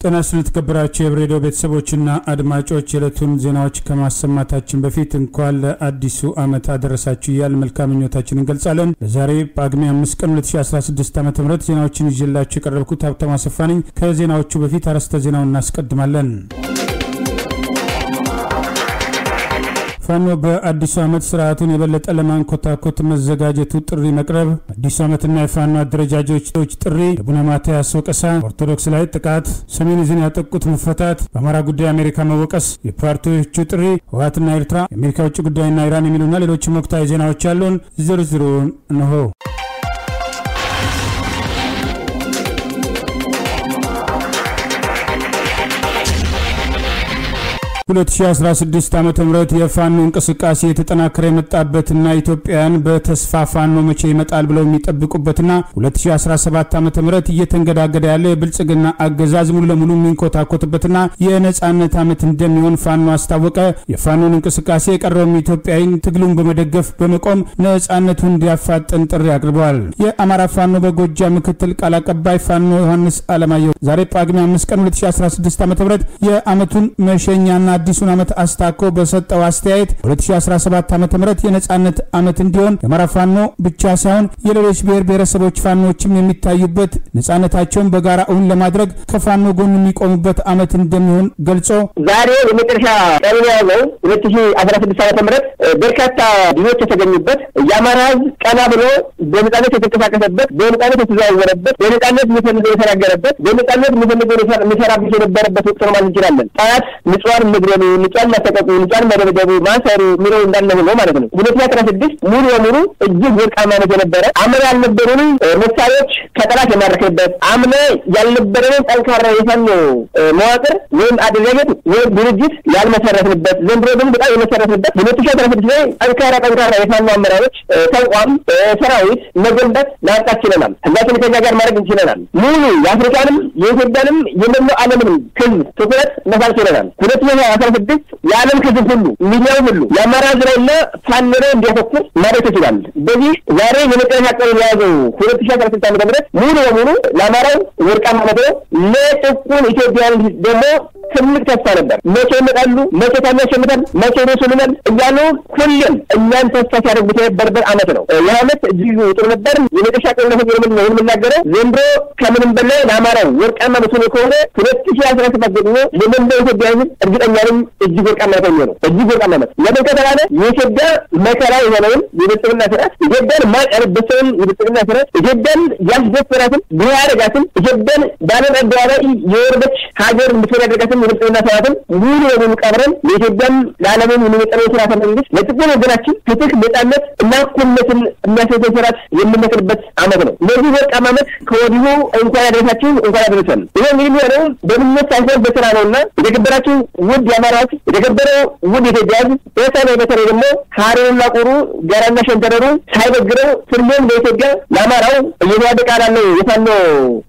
ጤና ይስጥልኝ የተከበራችሁ የሬዲዮ ቤተሰቦችና አድማጮች የዕለቱን ዜናዎች ከማሰማታችን በፊት እንኳን ለአዲሱ ዓመት አደረሳችሁ እያል መልካም ምኞታችን እንገልጻለን። ለዛሬ ጳጉሜ አምስት ቀን 2016 ዓ ም ዜናዎችን ይዤላችሁ የቀረብኩት ሀብታሙ አሰፋ ነኝ። ከዜናዎቹ በፊት አርዕስተ ዜናውን እናስቀድማለን። ፋኖ በአዲሱ ዓመት ስርዓቱን የበለጠ ለማንኮታኮት መዘጋጀቱ ጥሪ መቅረብ፣ አዲሱ ዓመትና የፋኖ አደረጃጆች ጥሪ፣ የቡነ ማትያስ ወቀሳ፣ ኦርቶዶክስ ላይ ጥቃት፣ ሰሜን ዕዝን ያጠቁት መፈታት፣ በአማራ ጉዳይ አሜሪካ መወቀስ፣ የፓርቲዎቹ ጥሪ፣ ህወሓትና ኤርትራ፣ የአሜሪካ ውጭ ጉዳይና ኢራን የሚሉና ሌሎችም ወቅታዊ ዜናዎች ያሉን ዝርዝሩን እንሆ። 2016 ዓ ም የፋኖ እንቅስቃሴ የተጠናከረ የመጣበትና ኢትዮጵያውያን በተስፋ ፋኖ መቼ ይመጣል ብለው የሚጠብቁበትና 2017 ዓ ም እየተንገዳገደ ያለ የብልጽግና አገዛዝ ሙሉ ለሙሉ የሚንኮታኮትበትና የነጻነት ዓመት እንደሚሆን ፋኖ አስታወቀ። የፋኖን እንቅስቃሴ የቀረውም ኢትዮጵያዊ ትግሉን በመደገፍ በመቆም ነጻነቱን እንዲያፋጥን ጥሪ አቅርበዋል። የአማራ ፋኖ በጎጃም ምክትል ቃል አቀባይ ፋኖ ዮሐንስ አለማየሁ ዛሬ ጳጉሜ 5 ቀን 2016 ዓ ም የዓመቱን መሸኛና አዲሱን ዓመት አስታኮ በሰጠው አስተያየት 2017 ዓ ም የነጻነት ዓመት እንዲሆን የአማራ ፋኖ ብቻ ሳይሆን የሌሎች ብሔር ብሔረሰቦች ፋኖችም የሚታዩበት ነጻነታቸውን በጋራ እውን ለማድረግ ከፋኖ ጎን የሚቆሙበት ዓመት እንደሚሆን ገልጾ ዛሬ የመጨረሻ ቀን የያዘው 2016 ዓ ም በርካታ ድሎች የተገኙበት የአማራ ሕዝብ ቀና ብሎ በነጻነት የተንቀሳቀሰበት፣ በነጻነት የተዘዋወረበት፣ በነጻነት የሚፈልገው የተናገረበት፣ በነጻነት የሚፈልገው የሚሰራበት የነበረበት ወቅት ነው ማለት እንችላለን። ጠላት ንጹሃን መግደሉ፣ ንጹሃን ማሰቀቁ፣ ንጹሃን መደብደቡ፣ ማሰሩ የሚለው እንዳለ ሆኖ ማለት ነው። ሁለት ሺህ አስራ ስድስት ሙሉ በሙሉ እጅግ ወርቃማ ዓመት የነበረ አምና ያልነበሩንም መሳሪያዎች ከጠላት የማረክንበት አምና ያልነበረንን ጠንካራ የፋኖ መዋቅር ወይም አደረጃጀት ወይም ድርጅት ያልመሰረትንበት ዘንድሮ ግን በጣም የመሰረትንበት ሁለት ሺህ አስራ ስድስት ላይ ጠንካራ ጠንካራ የፋኖ አመራሮች ተቋም ሰራዊት መገንባት ማምጣት ችለናል። ህዝባችን ከኛ ጋር ማድረግ እንችለናል። ሙሉ የአፍሪካንም የኢትዮጵያንም የመላው ዓለምንም ህዝብ ትኩረት መሳብ ችለናል። ሁለት ሺህ አስራ ስድስት የዓለም ህዝብ ሁሉ ሚዲያው ሁሉ የአማራ ዝራይና ፋኖ እንዲያተኩር ማድረግ ትችላል። በዚህ ዛሬ የመጨረሻ ቀን የያዘው ሁለት ሺህ አስራ ስድስት ዓመተ ምህረት ሙሉ በሙሉ ለአማራው ወርቃማ ነው። ለጥቁር ኢትዮጵያን ደግሞ ትልቅ ተስፋ ነበር። መቼ ይመጣሉ? መቼ ታሚ ያሸምታል? መቼ ይደርሱልናል? እያሉ ሁሌም እኛን ተስፋ ሲያደርጉት የነበረበት ዓመት ነው። ይህ ዓመት እጅግ ጥሩ ነበር። የመጨረሻ ቀን ነው የምናገረው ዘንድሮ ከምንም በላይ ለአማራው ወርቃማ ሆኖ ከሆነ ሁለት ሺህ አስራ ሰባት ደግሞ ለመላው ኢትዮጵያ ህዝብ እርግጠኛ ነኝ እጅግ ወርቃማ ነው። እጅግ ወርቃማ ዓመት ለምን ከተባለ የኢትዮጵያ መከራ የሆነውን የብልጽግና ስርዓት ኢትዮጵያን ማቀርበሰውን የብልጽግና ስርዓት ኢትዮጵያን ያስደፈራትን ብሔር ያደረጋትን ኢትዮጵያን በዓለም አደባባይ የወረደች ሀገር እንድትሆን ያደረጋትን የብልጽግና ስርዓትን ሙሉ በሙሉ ቀብረን ለኢትዮጵያም ለዓለምም የሚመጠነው ስርዓተ መንግስት ለጥቁር ወገናችን ፍትህ፣ ነጻነት እና እኩልነትን የሚያስገኝ ስርዓት የምንመክርበት ዓመት ነው። ለዚህ ወርቃማ ዓመት ከወዲሁ እንኳን ያደረሳችሁ እንኳን ያደረሰን። ይህ እንግዲህ የሚሆነው በምኞት ሳይሆን በስራ ነው እና የተከበራችሁ ውድ የአማራው የተከበረው ውድ ህዝብ በተለይ በተለይ ደግሞ ሀሩርና ቁሩ ጋራና ሸንተረሩ ሳይበግረው ሁሉም ለኢትዮጵያ ለአማራው እየተዋደቀ ላለው የፋኖ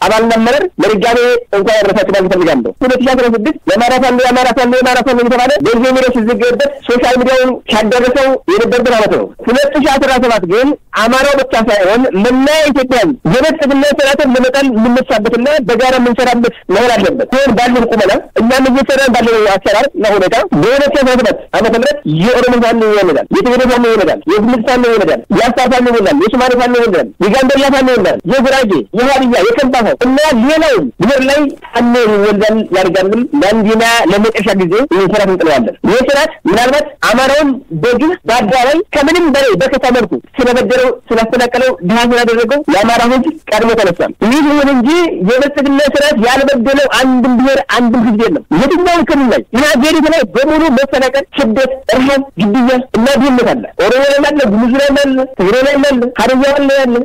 አባልና አመራር ለድጋሜ እንኳን ያደረሳችሁ ማለት እፈልጋለሁ። ሁለት ሺ አስራ ስድስት የአማራ ፋኖ የአማራ ፋኖ የአማራ ፋኖ በዚህ ሚዲያ ሲዘገብበት social media ውን ሲያዳረሰው የነበረበት ዓመት ነው። ሁለት ሺ አስራ ሰባት ግን አማራው ብቻ ሳይሆን መላ ኢትዮጵያን የበጥብና ስርዓትን ለመጣል የምነሳበትና በጋራ የምንሰራበት መሆን አለበት። ይህን ባለን ቁመና እኛም እየሰራን ባለን አሰራር እና ሁኔታ በሁለት ሺ አስራ ሰባት ዓመተ ምህረት የኦሮሞ ፋኖ ይወለዳል፣ የትግሬ ፋኖ ይወለዳል፣ የግምት ፋኖ ይወለዳል፣ የአፋር ፋኖ ይወለዳል፣ የሶማሌ ፋኖ ይወለዳል፣ የጋምቤላ ፋኖ ይወለዳል፣ የጉራጌ፣ የሀዲያ፣ የከምባታ እና ሌላውም ብሔር ላይ ፋኖ ይወለዳል ያደርጋልም ለአንዴና ለመጨረሻ ጊዜ ስርዓት እንጥለዋለን። ይህ ስርዓት ምናልባት አማራውን በግፍ በአደባባይ ከምንም በላይ በከፋ መልኩ ስለበደለው፣ ስላፈናቀለው፣ ድሃ ስላደረገው የአማራ ህዝብ ቀድሞ ተነሷል። ይህ ይሁን እንጂ የብልጽግና ስርዓት ያልበደለው አንድም ብሔር አንድም ህዝብ የለም። የትኛውን ክልል ላይ ይህ ሀገሪቱ ላይ በሙሉ መፈናቀል፣ ስደት፣ እርሃብ፣ ግድያ እና ድህነት አለ። ኦሮሞ ላይ አለ፣ ጉሙዝ ላይ አለ፣ ትግሬ ላይ አለ፣ ሀዲያ ላይ አለ፣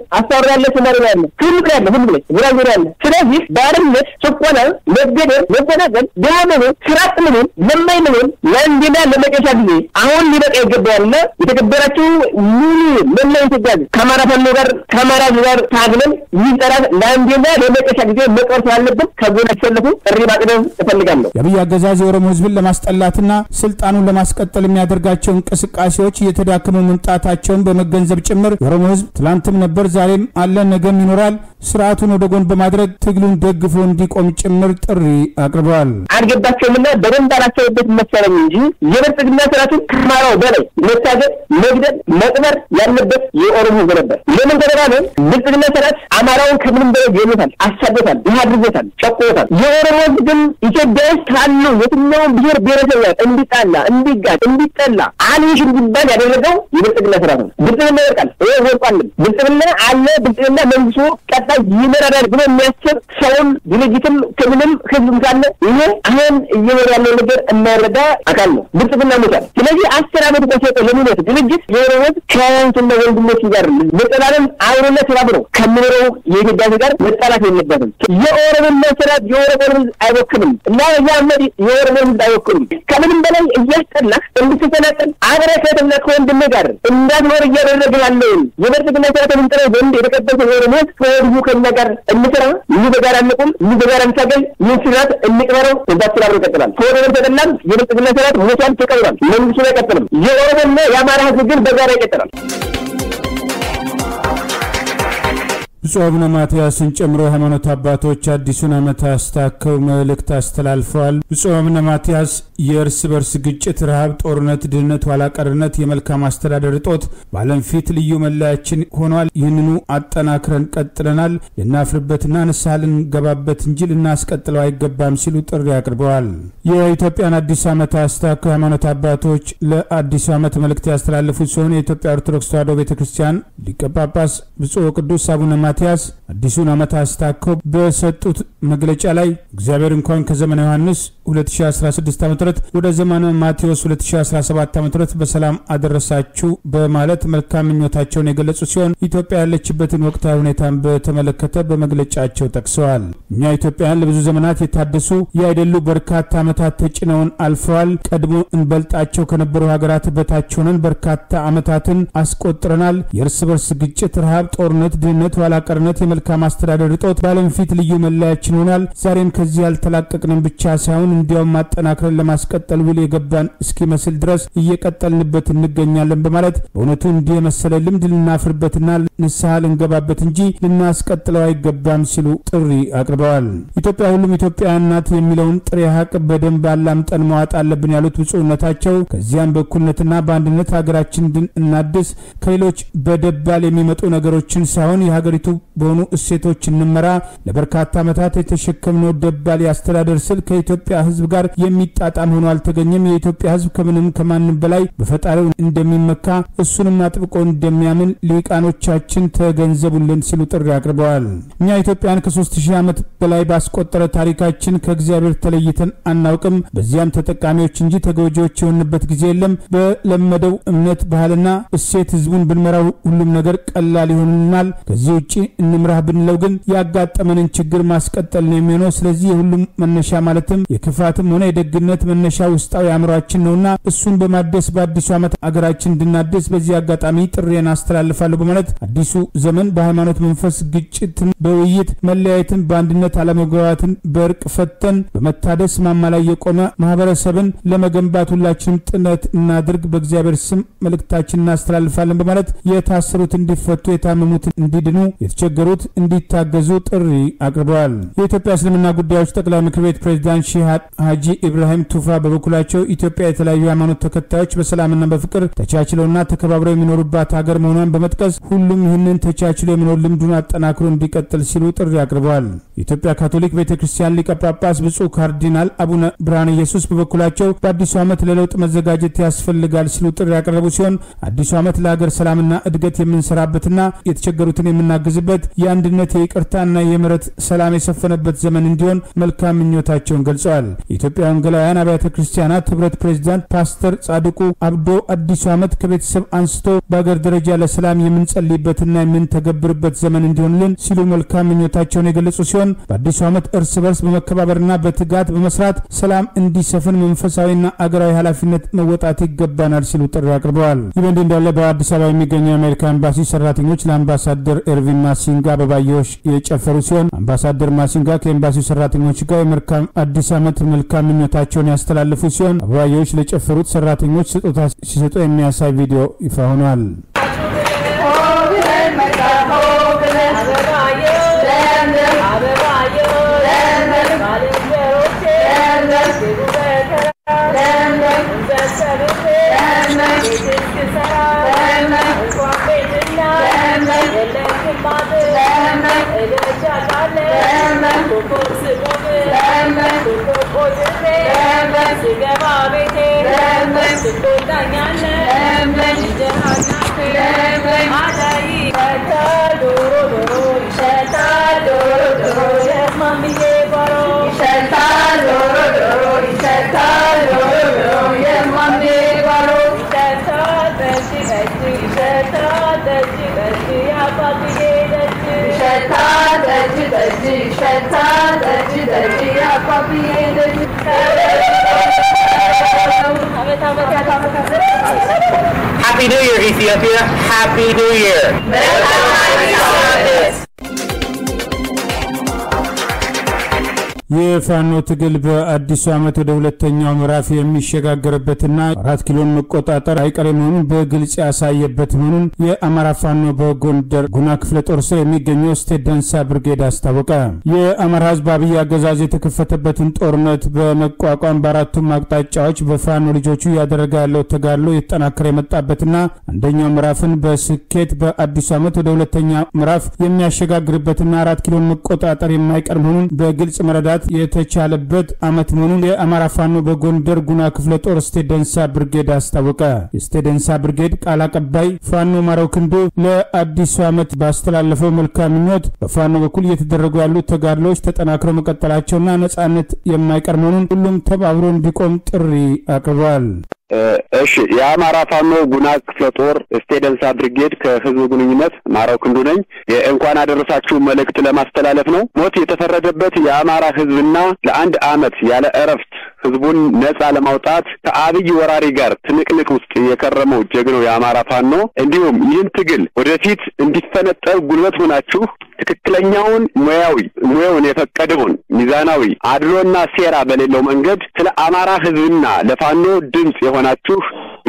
ላይ አለ፣ ሶማሌ ላይ አለ፣ ሁሉ ላይ አለ፣ ሁሉ ላይ ጉራጌ ላይ አለ። ስለዚህ ባርነት፣ ጭቆና፣ መገደል፣ መፈናቀል፣ ድሃ መሆን፣ ስርዓት መሆን፣ ለማኝ መሆን ለአንዴና ለመጨረሻ ጊዜ አሁን ሊበቃ ይገባዋልና የተከበራችሁ ሙሉ መላ ኢትዮጵያ ከአማራ ፋኖ ጋር ከአማራ ጋር ታግለን ይህ ጠላት ለአንዴና ለመጨረሻ ጊዜ መቅበር ስላለብን ከጎን ያሰለፉ ጥሪ ማቅረብ እፈልጋለሁ። የአብይ አገዛዝ የኦሮሞ ህዝብን ለማስጠላትና ስልጣኑን ለማስቀጠል የሚያደርጋቸው እንቅስቃሴዎች እየተዳከሙ መምጣታቸውን በመገንዘብ ጭምር የኦሮሞ ህዝብ ትላንትም ነበር፣ ዛሬም አለ፣ ነገም ይኖራል። ስርዓቱን ወደ ጎን በማድረግ ትግሉን ደግፎ እንዲቆም ጭምር ጥሪ አቅርበዋል። አልገባቸውምና በደንብ አላሰቡበት መሰለኝ እንጂ የብልጽግና ስርዓቱን ከአማራው በላይ መታገል፣ መግደል፣ መቅበር ያለበት የኦሮሞ ህዝብ ነበር። ለምን ተደራለ? ብልጽግና ስርዓት አማራውን ከምንም በላይ ገሎታል፣ አሳዶታል፣ ይህ አድርጎታል፣ ጨቆታል። የኦሮሞ ህዝብ ግን ኢትዮጵያ ውስጥ ካሉ የትኛውን ብሔር ብሔረሰብ እንዲጣላ፣ እንዲጋጭ፣ እንዲጠላ አልሽ እንዲባል ያደረገው የብልጽግና ስርዓት ነው። ብልጽግና ይወርቃል፣ ይሄ ወርቋልም። ብልጽግና አለ፣ ብልጽግና መንግስቱ ቀጣይ ይመራዳል ብሎ የሚያስብ ሰውም ድርጅትም ክልልም ህዝብም ካለ ይሄ አሁን እየኖር ያለው ነገር የማይረዳ አካል ነው። ብልጽግና ሞታል። ስለዚህ አስር አመት ቆሰጠ ለሚሞት ድርጅት ህዝብ ከያንስና ወንድሞች ጋር መጠላለም አብሮና ተባብሮ ከምኖረው የኢትዮጵያ ጋር መጣላት የለበትም። የኦሮሞና ስርዓት የኦሮሞ ህዝብ አይወክልም እና የአህመድ የኦሮሞ ህዝብ አይወክሉም። ከምንም በላይ እያስጠላህ እንድትተናጠል አብረህ ከእህትና ከወንድምህ ጋር እንዳትኖር እያደረገ ያለውን የብልጽግና ስርዓት ምንጥረው ዘንድ የተቀበልከው የኦሮሞ ህዝብ ከወዲሁ ከኛ ጋር እንስራ፣ ይህ በጋራ እንቁም፣ ይህ በጋራ እንታገል፣ ይህን ስርዓት እንቅበረው። ከዛ አብሮ ይቀጥላል። ከወደ ተጠላም የብልጽግና ስርዓት ሞቷል፣ ተቀብሯል። መንግስቱ አይቀጥልም። የኦሮሞና የአማራ ህዝብ ግን በጋራ ይቀጥላል። ብፁዕ አቡነ ማትያስን ጨምሮ የሃይማኖት አባቶች አዲሱን ዓመት አስታከው መልእክት አስተላልፈዋል። ብፁዕ አቡነ ማትያስ የእርስ በርስ ግጭት፣ ረሃብ፣ ጦርነት፣ ድህነት፣ ኋላቀርነት፣ የመልካም አስተዳደር እጦት በዓለም ፊት ልዩ መለያችን ሆኗል። ይህንኑ አጠናክረን ቀጥለናል። ልናፍርበትና ንስሐ ልንገባበት እንጂ ልናስቀጥለው አይገባም ሲሉ ጥሪ አቅርበዋል። የኢትዮጵያን አዲስ ዓመት አስታከው የሃይማኖት አባቶች ለአዲሱ ዓመት መልእክት ያስተላለፉት ሲሆን የኢትዮጵያ ኦርቶዶክስ ተዋሕዶ ቤተ ክርስቲያን ሊቀ ጳጳስ ብፁዕ ቅዱስ አቡነ ማትያስ አዲሱን ዓመት አስታከው በሰጡት መግለጫ ላይ እግዚአብሔር እንኳን ከዘመነ ዮሐንስ 2016 ዓ ም ወደ ዘመነ ማቴዎስ 2017 ዓ ም በሰላም አደረሳችሁ በማለት መልካም ምኞታቸውን የገለጹ ሲሆን ኢትዮጵያ ያለችበትን ወቅታዊ ሁኔታን በተመለከተ በመግለጫቸው ጠቅሰዋል። እኛ ኢትዮጵያውያን ለብዙ ዘመናት የታደሱ ያይደሉ በርካታ ዓመታት ተጭነውን አልፈዋል። ቀድሞ እንበልጣቸው ከነበሩ ሀገራት በታች ሆነን በርካታ ዓመታትን አስቆጥረናል። የእርስ በርስ ግጭት፣ ረሃብ፣ ጦርነት፣ ድህነት፣ ኋላቀርነት፣ የመልካም አስተዳደር እጦት በዓለም ፊት ልዩ መለያችን ሆኗል። ዛሬም ከዚህ ያልተላቀቅንም ብቻ ሳይሆን እንዲያውም ማጠናክረን ለማስቀጠል ውል የገባን እስኪመስል ድረስ እየቀጠልንበት እንገኛለን በማለት በእውነቱ እንዲህ የመሰለ ልምድ ልናፍርበትና ንስሐ ልንገባበት እንጂ ልናስቀጥለው አይገባም ሲሉ ጥሪ አቅርበዋል። ኢትዮጵያ ሁሉም ኢትዮጵያውያን ናት የሚለውን ጥሬ ሀቅ በደንብ አላምጠን መዋጥ አለብን ያሉት ብፁዕነታቸው ከዚያም በእኩልነትና በአንድነት ሀገራችን እናድስ፣ ከሌሎች በደባል የሚመጡ ነገሮችን ሳይሆን የሀገሪቱ በሆኑ እሴቶች እንመራ። ለበርካታ ዓመታት የተሸከምነው ደባል የአስተዳደር ስል ከኢትዮጵያ ሕዝብ ጋር የሚጣጣም ሆኖ አልተገኘም። የኢትዮጵያ ሕዝብ ከምንም ከማንም በላይ በፈጣሪው እንደሚመካ እሱንም አጥብቆ እንደሚያምን ሊቃኖቻችን ተገንዘቡልን ሲሉ ጥሪ አቅርበዋል። እኛ ኢትዮጵያን ከሶስት ሺህ ዓመት በላይ ባስቆጠረ ታሪካችን ከእግዚአብሔር ተለይተን አናውቅም። በዚያም ተጠቃሚዎች እንጂ ተጎጂዎች የሆንበት ጊዜ የለም። በለመደው እምነት ባህልና እሴት ሕዝቡን ብንመራው ሁሉም ነገር ቀላል ይሆንልናል። ከዚህ ውጭ እንምራህ ብንለው ግን ያጋጠመንን ችግር ማስቀጠል ነው የሚሆነው። ስለዚህ የሁሉም መነሻ ማለትም የክፋትም ሆነ የደግነት መነሻ ውስጣዊ አእምሯችን ነውና እሱን በማደስ በአዲሱ ዓመት አገራችን እንድናደስ በዚህ አጋጣሚ ጥሬን አስተላልፋለሁ በማለት አዲሱ ዘመን በሃይማኖት መንፈስ ግጭትን በውይይት መለያየትን፣ በአንድነት አለመግባባትን በእርቅ ፈተን በመታደስ ማማ ላይ የቆመ ማህበረሰብን ለመገንባት ሁላችንም ጥረት እናድርግ፣ በእግዚአብሔር ስም መልእክታችን እናስተላልፋለን በማለት የታሰሩት እንዲፈቱ፣ የታመሙት እንዲድኑ፣ የተቸገሩት እንዲታገዙ ጥሪ አቅርበዋል። የኢትዮጵያ እስልምና ጉዳዮች ጠቅላይ ምክር ቤት ፕሬዚዳንት ሺህ ሀጂ ኢብራሂም ቱፋ በበኩላቸው ኢትዮጵያ የተለያዩ ሃይማኖት ተከታዮች በሰላምና በፍቅር ተቻችለውና ተከባብረው የሚኖሩባት ሀገር መሆኗን በመጥቀስ ሁሉም ይህንን ተቻችሎ የመኖር ልምዱን አጠናክሮ እንዲቀጥል ሲሉ ጥሪ አቅርበዋል። የኢትዮጵያ ካቶሊክ ቤተ ክርስቲያን ሊቀ ጳጳስ ብፁዕ ካርዲናል አቡነ ብርሃነ ኢየሱስ በበኩላቸው በአዲሱ ዓመት ለለውጥ መዘጋጀት ያስፈልጋል ሲሉ ጥሪ ያቀረቡ ሲሆን አዲሱ ዓመት ለሀገር ሰላምና እድገት የምንሰራበትና የተቸገሩትን የምናግዝበት የአንድነት የይቅርታና የምህረት ሰላም የሰፈነበት ዘመን እንዲሆን መልካም ምኞታቸውን ገልጸዋል። የኢትዮጵያ ወንጌላውያን አብያተ ክርስቲያናት ህብረት ፕሬዚዳንት ፓስተር ጻድቁ አብዶ አዲሱ ዓመት ከቤተሰብ አንስቶ በአገር ደረጃ ለሰላም የምንጸልይበትና የምንተገብርበት ዘመን እንዲሆንልን ሲሉ መልካም ምኞታቸውን የገለጹ ሲሆን በአዲሱ ዓመት እርስ በርስ በመከባበርና በትጋት በመስራት ሰላም እንዲሰፍን መንፈሳዊና አገራዊ ኃላፊነት መወጣት ይገባናል ሲሉ ጥሪ አቅርበዋል። ይህ በእንዲህ እንዳለ በአዲስ አበባ የሚገኘው የአሜሪካ ኤምባሲ ሰራተኞች ለአምባሳደር ኤርቪን ማሲንጋ በባየዎች የጨፈሩ ሲሆን አምባሳደር ማሲንጋ ከኤምባሲው ሰራተኞች ጋር የመልካም አዲስ ዓመት መልካም ምኞታቸውን ያስተላለፉ ሲሆን አበባየዎች ለጨፈሩት ሰራተኞች ስጦታ ሲሰጡ የሚያሳይ ቪዲዮ ይፋ ሆኗል። Shanta, you, Daji, Apa, Pie, Daji, Daji. Happy New Year, Ethiopia. Happy New Year. የፋኖ ትግል በአዲሱ ዓመት ወደ ሁለተኛው ምዕራፍ የሚሸጋገርበትና አራት ኪሎን መቆጣጠር አይቀሬ መሆኑን በግልጽ ያሳየበት መሆኑን የአማራ ፋኖ በጎንደር ጉና ክፍለ ጦር ስር የሚገኘው ስቴት ደንሳ ብርጌድ አስታወቀ። የአማራ ሕዝብ አብይ አገዛዝ የተከፈተበትን ጦርነት በመቋቋም በአራቱም አቅጣጫዎች በፋኖ ልጆቹ እያደረገ ያለው ተጋድሎ የተጠናከረ የመጣበትና አንደኛው ምዕራፍን በስኬት በአዲሱ ዓመት ወደ ሁለተኛ ምዕራፍ የሚያሸጋግርበትና አራት ኪሎን መቆጣጠር የማይቀር መሆኑን በግልጽ መረዳት የተቻለበት ዓመት መሆኑን የአማራ ፋኖ በጎንደር ጉና ክፍለ ጦር ስቴት ደንሳ ብርጌድ አስታወቀ። የስቴት ደንሳ ብርጌድ ቃል አቀባይ ፋኖ ማረው ክንዱ ለአዲሱ ዓመት ባስተላለፈው መልካም ምኞት በፋኖ በኩል እየተደረጉ ያሉት ተጋድሎዎች ተጠናክረው መቀጠላቸውና ነጻነት የማይቀር መሆኑን ሁሉም ተባብሮ እንዲቆም ጥሪ አቅርበዋል። እሺ የአማራ ፋኖ ጉና ክፍለ ጦር ስቴደንሳ ብርጌድ ከህዝብ ግንኙነት ማራው ክንዱ ነኝ። የእንኳን አደረሳችሁ መልእክት ለማስተላለፍ ነው። ሞት የተፈረደበት የአማራ ህዝብና ለአንድ ዓመት ያለ እረፍት ህዝቡን ነጻ ለማውጣት ከአብይ ወራሪ ጋር ትንቅንቅ ውስጥ የከረመው ጀግኖው የአማራ ፋኖ እንዲሁም ይህን ትግል ወደፊት እንዲፈነጠር ጉልበት ሆናችሁ ትክክለኛውን ሙያዊ ሙያውን የፈቀደውን ሚዛናዊ አድሎና ሴራ በሌለው መንገድ ስለ አማራ ህዝብና ለፋኖ ድምፅ የሆናችሁ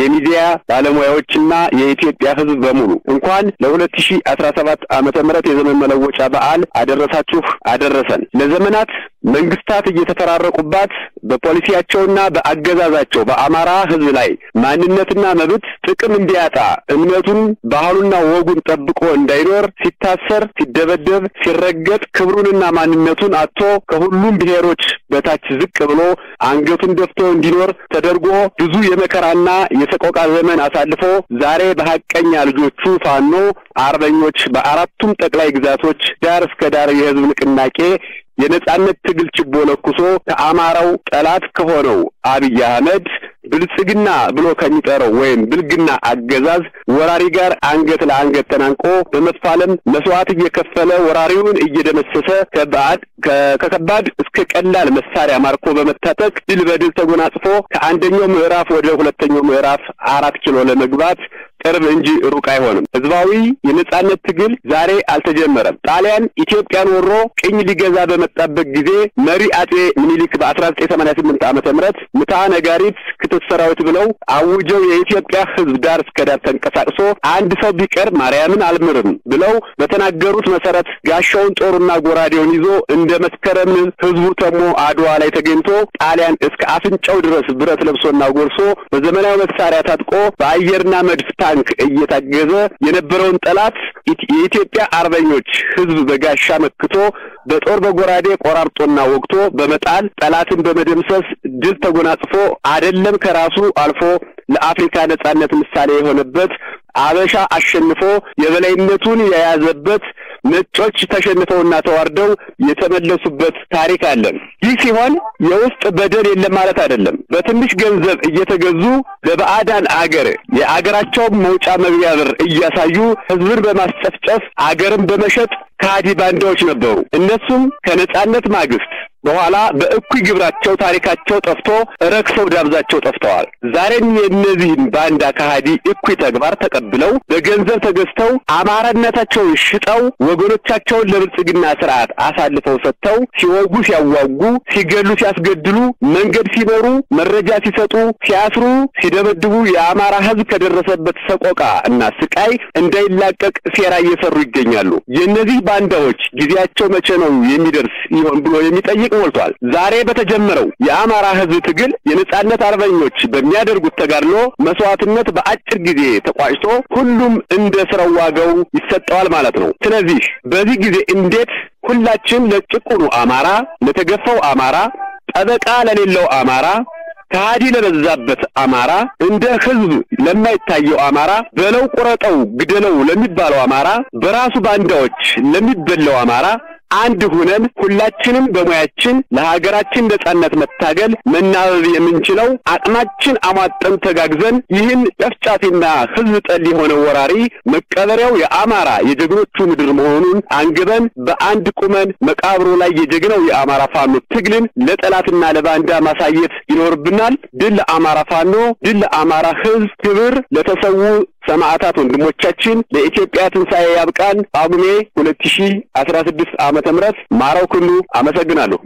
የሚዲያ ባለሙያዎችና የኢትዮጵያ ህዝብ በሙሉ እንኳን ለሁለት ሺ አስራ ሰባት ዓመተ ምህረት የዘመን መለወጫ በዓል አደረሳችሁ አደረሰን። ለዘመናት መንግስታት እየተፈራረቁባት በፖሊሲያቸውና በአገዛዛቸው በአማራ ህዝብ ላይ ማንነትና መብት ጥቅም እንዲያጣ እምነቱን፣ ባህሉና ወጉን ጠብቆ እንዳይኖር ሲታሰር፣ ሲደበደብ፣ ሲረገጥ ክብሩንና ማንነቱን አጥቶ ከሁሉም ብሔሮች በታች ዝቅ ብሎ አንገቱን ደፍቶ እንዲኖር ተደርጎ ብዙ የመከራና የሰቆቃ ዘመን አሳልፎ ዛሬ በሀቀኛ ልጆቹ ፋኖ አርበኞች በአራቱም ጠቅላይ ግዛቶች ዳር እስከ ዳር የህዝብ ንቅናቄ የነጻነት ትግል ችቦ ለኩሶ ከአማራው ጠላት ከሆነው አብይ አህመድ ብልጽግና ብሎ ከሚጠራው ወይም ብልግና አገዛዝ ወራሪ ጋር አንገት ለአንገት ተናንቆ በመፋለም መስዋዕት እየከፈለ ወራሪውን እየደመሰሰ ከባድ ከከባድ እስከ ቀላል መሳሪያ ማርኮ በመታጠቅ ድል በድል ተጎናጽፎ ከአንደኛው ምዕራፍ ወደ ሁለተኛው ምዕራፍ አራት ኪሎ ለመግባት ቅርብ እንጂ ሩቅ አይሆንም። ህዝባዊ የነጻነት ትግል ዛሬ አልተጀመረም። ጣሊያን ኢትዮጵያን ወሮ ቅኝ ሊገዛ በመጣበት ጊዜ መሪ አጼ ምኒልክ በአስራ ዘጠኝ ሰማንያ ስምንት ዓመተ ምህረት ምታ ነጋሪት ክትት ሰራዊት ብለው አውጀው የኢትዮጵያ ህዝብ ዳር እስከ ዳር ተንቀሳቅሶ አንድ ሰው ቢቀር ማርያምን አልምርም ብለው በተናገሩት መሰረት ጋሻውን ጦሩና ጎራዴውን ይዞ እንደ መስከረም ህዝቡ ተሞ አድዋ ላይ ተገኝቶ ጣሊያን እስከ አፍንጫው ድረስ ብረት ለብሶና ጎርሶ በዘመናዊ መሳሪያ ታጥቆ በአየርና መድፍ ታንክ እየታገዘ የነበረውን ጠላት የኢትዮጵያ አርበኞች ህዝብ በጋሻ መክቶ በጦር በጎራዴ ቆራርጦና ወግቶ በመጣል ጠላትን በመደምሰስ ድል ተጎናጽፎ አይደለም ከራሱ አልፎ ለአፍሪካ ነጻነት ምሳሌ የሆነበት አበሻ አሸንፎ የበላይነቱን የያዘበት ነጮች ተሸንፈውና ተዋርደው የተመለሱበት ታሪክ አለን። ይህ ሲሆን የውስጥ በደል የለም ማለት አይደለም። በትንሽ ገንዘብ እየተገዙ በባዕዳን አገር የአገራቸውን መውጫ መግቢያ በር እያሳዩ ህዝብን በማስጨፍጨፍ አገርን በመሸጥ ከሃዲ ባንዳዎች ነበሩ። እነሱም ከነጻነት ማግስት በኋላ በእኩይ ግብራቸው ታሪካቸው ጠፍቶ ረክሰው ዳብዛቸው ጠፍተዋል። ዛሬም የእነዚህን ባንዳ ከሃዲ እኩይ ተግባር ተቀብለው በገንዘብ ተገዝተው አማራነታቸውን ሽጠው ወገኖቻቸውን ለብልጽግና ስርዓት አሳልፈው ሰጥተው ሲወጉ፣ ሲያዋጉ፣ ሲገሉ፣ ሲያስገድሉ፣ መንገድ ሲመሩ፣ መረጃ ሲሰጡ፣ ሲያስሩ፣ ሲደበድቡ የአማራ ህዝብ ከደረሰበት ሰቆቃ እና ስቃይ እንዳይላቀቅ ሴራ እየሰሩ ይገኛሉ። የእነዚህ ባንዳዎች ጊዜያቸው መቼ ነው የሚደርስ ይሆን ብሎ የሚጠይቅ ሞልቷል። ዛሬ በተጀመረው የአማራ ህዝብ ትግል የነጻነት አርበኞች በሚያደርጉት ተጋድሎ መስዋዕትነት በአጭር ጊዜ ተቋጭቶ ሁሉም እንደ ስራው ዋጋው ይሰጠዋል ማለት ነው። ስለዚህ በዚህ ጊዜ እንዴት ሁላችን ለጭቁኑ አማራ፣ ለተገፋው አማራ፣ ጠበቃ ለሌለው አማራ ከሃዲ ለበዛበት አማራ እንደ ህዝብ ለማይታየው አማራ በለው ቁረጠው ግደለው ለሚባለው አማራ በራሱ ባንዳዎች ለሚበላው አማራ አንድ ሁነን ሁላችንም በሙያችን ለሀገራችን ነጻነት መታገል መናበብ የምንችለው አቅማችን አሟጠን ተጋግዘን ይህን ጨፍጫፊና ህዝብ ጠል የሆነ ወራሪ መቀበሪያው የአማራ የጀግኖቹ ምድር መሆኑን አንግበን በአንድ ቁመን መቃብሩ ላይ የጀግነው የአማራ ፋኖ ትግልን ለጠላትና ለባንዳ ማሳየት ይኖርብናል። ድል ለአማራ ፋኖ፣ ድል ለአማራ ህዝብ፣ ክብር ለተሰዉ ሰማዕታት ወንድሞቻችን፣ ለኢትዮጵያ ትንሣኤ ያብቃን። ጳጉሜ ሁለት ሺህ አስራ ስድስት ዓመተ ምህረት ማረው ክሉ አመሰግናለሁ።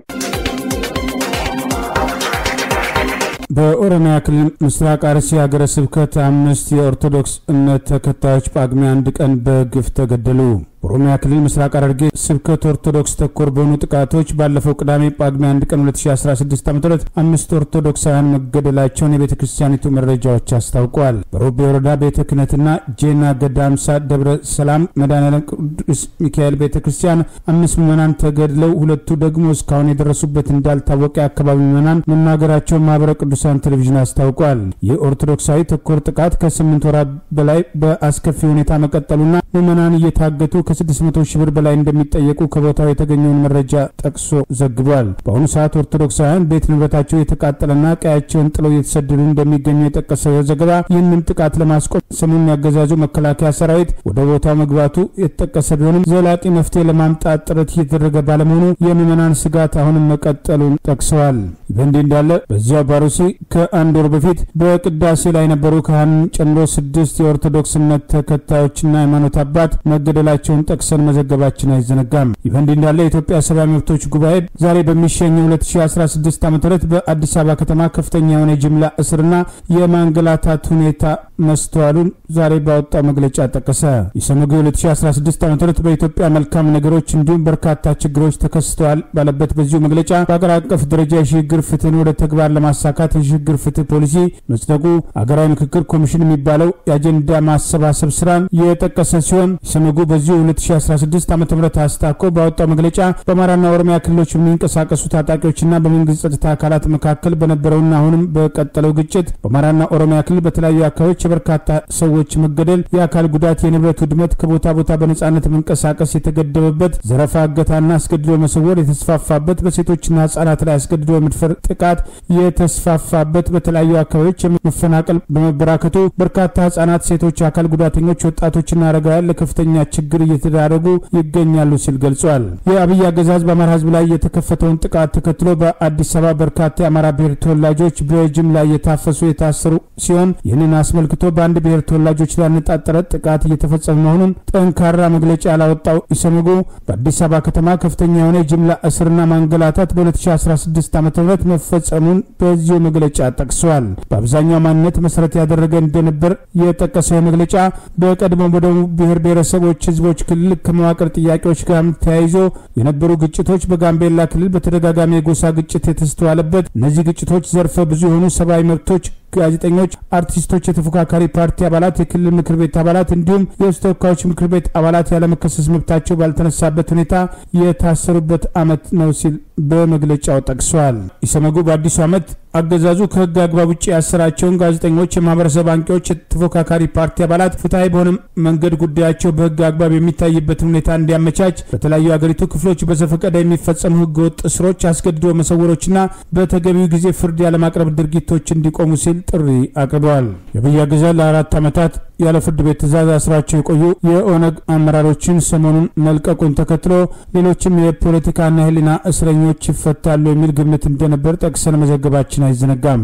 በኦሮሚያ ክልል ምስራቅ አርሲ ሀገረ ስብከት አምስት የኦርቶዶክስ እምነት ተከታዮች ጳጉሜ አንድ ቀን በግፍ ተገደሉ። በኦሮሚያ ክልል ምስራቅ ሐረርጌ ስብከት ኦርቶዶክስ ተኮር በሆኑ ጥቃቶች ባለፈው ቅዳሜ ጳጉሜ አንድ ቀን 2016 ዓ ም አምስት ኦርቶዶክሳውያን መገደላቸውን የቤተ ክርስቲያኒቱ መረጃዎች አስታውቀዋል። በሮቤ ወረዳ ቤተ ክህነትና ጄና ገዳምሳ ደብረ ሰላም መድኃኔዓለም ቅዱስ ሚካኤል ቤተ ክርስቲያን አምስት ምዕመናን ተገድለው ሁለቱ ደግሞ እስካሁን የደረሱበት እንዳልታወቀ የአካባቢ ምዕመናን መናገራቸውን ማህበረ ቅዱሳን ቴሌቪዥን አስታውቋል። የኦርቶዶክሳዊ ተኮር ጥቃት ከስምንት ወራት በላይ በአስከፊ ሁኔታ መቀጠሉና ምዕመናን እየታገቱ ከ600 ሺህ ብር በላይ እንደሚጠየቁ ከቦታው የተገኘውን መረጃ ጠቅሶ ዘግቧል። በአሁኑ ሰዓት ኦርቶዶክሳውያን ቤት ንብረታቸው የተቃጠለና ቀያቸውን ጥለው እየተሰደዱ እንደሚገኙ የጠቀሰው ዘገባ ይህንን ጥቃት ለማስቆም ሰሞኑን ያገዛዙ መከላከያ ሰራዊት ወደ ቦታው መግባቱ የተጠቀሰ ቢሆንም ዘላቂ መፍትሄ ለማምጣት ጥረት እየተደረገ ባለመሆኑ የምዕመናን ስጋት አሁንም መቀጠሉን ጠቅሰዋል። በእንዲህ እንዳለ በዚያው ባሩሲ ከአንድ ወር በፊት በቅዳሴ ላይ የነበሩ ካህንን ጨምሮ ስድስት የኦርቶዶክስ እምነት ተከታዮችና ሃይማኖት አባት መገደላቸውን ጠቅሰን መዘገባችን አይዘነጋም። ይህ በእንዲህ እንዳለ የኢትዮጵያ ሰብአዊ መብቶች ጉባኤ ዛሬ በሚሸኘው 2016 ዓ ም በአዲስ አበባ ከተማ ከፍተኛ የሆነ የጅምላ እስርና የማንገላታት ሁኔታ መስተዋሉን ዛሬ ባወጣው መግለጫ ጠቀሰ። የሰመጉ 2016 ዓ ም በኢትዮጵያ መልካም ነገሮች እንዲሁም በርካታ ችግሮች ተከስተዋል ባለበት በዚሁ መግለጫ በአገር አቀፍ ደረጃ የሽግግር ፍትህን ወደ ተግባር ለማሳካት የሽግግር ፍትህ ፖሊሲ መጽደቁ አገራዊ ምክክር ኮሚሽን የሚባለው የአጀንዳ ማሰባሰብ ስራን የጠቀሰ ሲሆን ሰመጉ በዚሁ 2016 ዓ ም አስታኮ ባወጣው መግለጫ በአማራና ኦሮሚያ ክልሎች የሚንቀሳቀሱ ታጣቂዎችና በመንግስት ጸጥታ አካላት መካከል በነበረውና አሁንም በቀጠለው ግጭት በአማራና ኦሮሚያ ክልል በተለያዩ አካባቢዎች የበርካታ ሰዎች መገደል፣ የአካል ጉዳት፣ የንብረት ውድመት፣ ከቦታ ቦታ በነጻነት መንቀሳቀስ የተገደበበት፣ ዘረፋ፣ እገታና አስገድዶ መሰወር የተስፋፋበት፣ በሴቶችና ህጻናት ላይ አስገድዶ የመድፈር ጥቃት የተስፋፋበት፣ በተለያዩ አካባቢዎች መፈናቀል በመበራከቱ በርካታ ህጻናት፣ ሴቶች፣ አካል ጉዳተኞች፣ ወጣቶችና አረጋውያን ለከፍተኛ ችግር እየተዳረጉ ይገኛሉ ሲል ገልጿል። የአብይ አገዛዝ በአማራ ህዝብ ላይ የተከፈተውን ጥቃት ተከትሎ በአዲስ አበባ በርካታ የአማራ ብሔር ተወላጆች በጅምላ እየታፈሱ የታሰሩ ሲሆን ይህንን አስመልክቶ በአንድ ብሔር ተወላጆች ላይ ያነጣጠረ ጥቃት እየተፈጸመ መሆኑን ጠንካራ መግለጫ ያላወጣው ኢሰመጉ በአዲስ አበባ ከተማ ከፍተኛ የሆነ የጅምላ እስርና ማንገላታት በ2016 ዓ ም መፈጸሙን በዚሁ መግለጫ ጠቅሰዋል። በአብዛኛው ማንነት መሰረት ያደረገ እንደነበር የጠቀሰው መግለጫ በቀድሞ በደቡብ ብሔር ብሔረሰቦች ህዝቦች ክልል ከመዋቅር ጥያቄዎች ጋር ተያይዞ የነበሩ ግጭቶች፣ በጋምቤላ ክልል በተደጋጋሚ የጎሳ ግጭት የተስተዋለበት እነዚህ ግጭቶች ዘርፈ ብዙ የሆኑ ሰብአዊ መብቶች ጋዜጠኞች፣ አርቲስቶች፣ የተፎካካሪ ፓርቲ አባላት፣ የክልል ምክር ቤት አባላት እንዲሁም የህዝብ ተወካዮች ምክር ቤት አባላት ያለመከሰስ መብታቸው ባልተነሳበት ሁኔታ የታሰሩበት ዓመት ነው ሲል በመግለጫው ጠቅሷል። ኢሰመጉ በአዲሱ ዓመት አገዛዙ ከህግ አግባብ ውጭ ያሰራቸውን ጋዜጠኞች፣ የማህበረሰብ አንቂዎች፣ የተፎካካሪ ፓርቲ አባላት ፍትሐዊ በሆነ መንገድ ጉዳያቸው በህግ አግባብ የሚታይበትን ሁኔታ እንዲያመቻች በተለያዩ የአገሪቱ ክፍሎች በዘፈቀደ የሚፈጸሙ ህገወጥ እስሮች፣ አስገድዶ መሰወሮችና በተገቢው ጊዜ ፍርድ ያለማቅረብ ድርጊቶች እንዲቆሙ ሲል ጥሪ አቅርበዋል። የአብይ አገዛዝ ለአራት ዓመታት ያለ ፍርድ ቤት ትዕዛዝ አስሯቸው የቆዩ የኦነግ አመራሮችን ሰሞኑን መልቀቁን ተከትሎ ሌሎችም የፖለቲካና የህሊና እስረኞች ይፈታሉ የሚል ግምት እንደነበር ጠቅሰን መዘገባችን አይዘነጋም።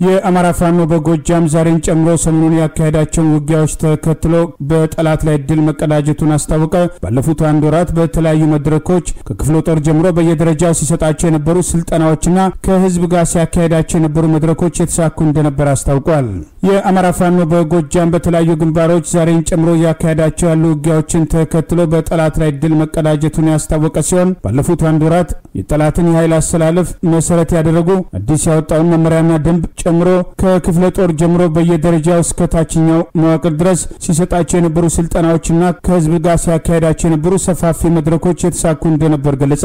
የአማራ ፋኖ በጎጃም ዛሬን ጨምሮ ሰሞኑን ያካሄዳቸውን ውጊያዎች ተከትሎ በጠላት ላይ ድል መቀዳጀቱን አስታወቀ። ባለፉት አንድ ወራት በተለያዩ መድረኮች ከክፍለ ጦር ጀምሮ በየደረጃው ሲሰጣቸው የነበሩ ስልጠናዎችና ከህዝብ ጋር ሲያካሄዳቸው የነበሩ መድረኮች የተሳኩ እንደነበር አስታውቋል። የአማራ ፋኖ በጎጃም በተለያዩ ግንባሮች ዛሬን ጨምሮ እያካሄዳቸው ያሉ ውጊያዎችን ተከትሎ በጠላት ላይ ድል መቀዳጀቱን ያስታወቀ ሲሆን ባለፉት አንድ ወራት የጠላትን የኃይል አሰላለፍ መሰረት ያደረጉ አዲስ ያወጣውን መመሪያና ደንብ ጨምሮ ከክፍለ ጦር ጀምሮ በየደረጃው እስከ ታችኛው መዋቅር ድረስ ሲሰጣቸው የነበሩ ስልጠናዎችና ከህዝብ ጋር ሲያካሄዳቸው የነበሩ ሰፋፊ መድረኮች የተሳኩ እንደነበር ገለጸ።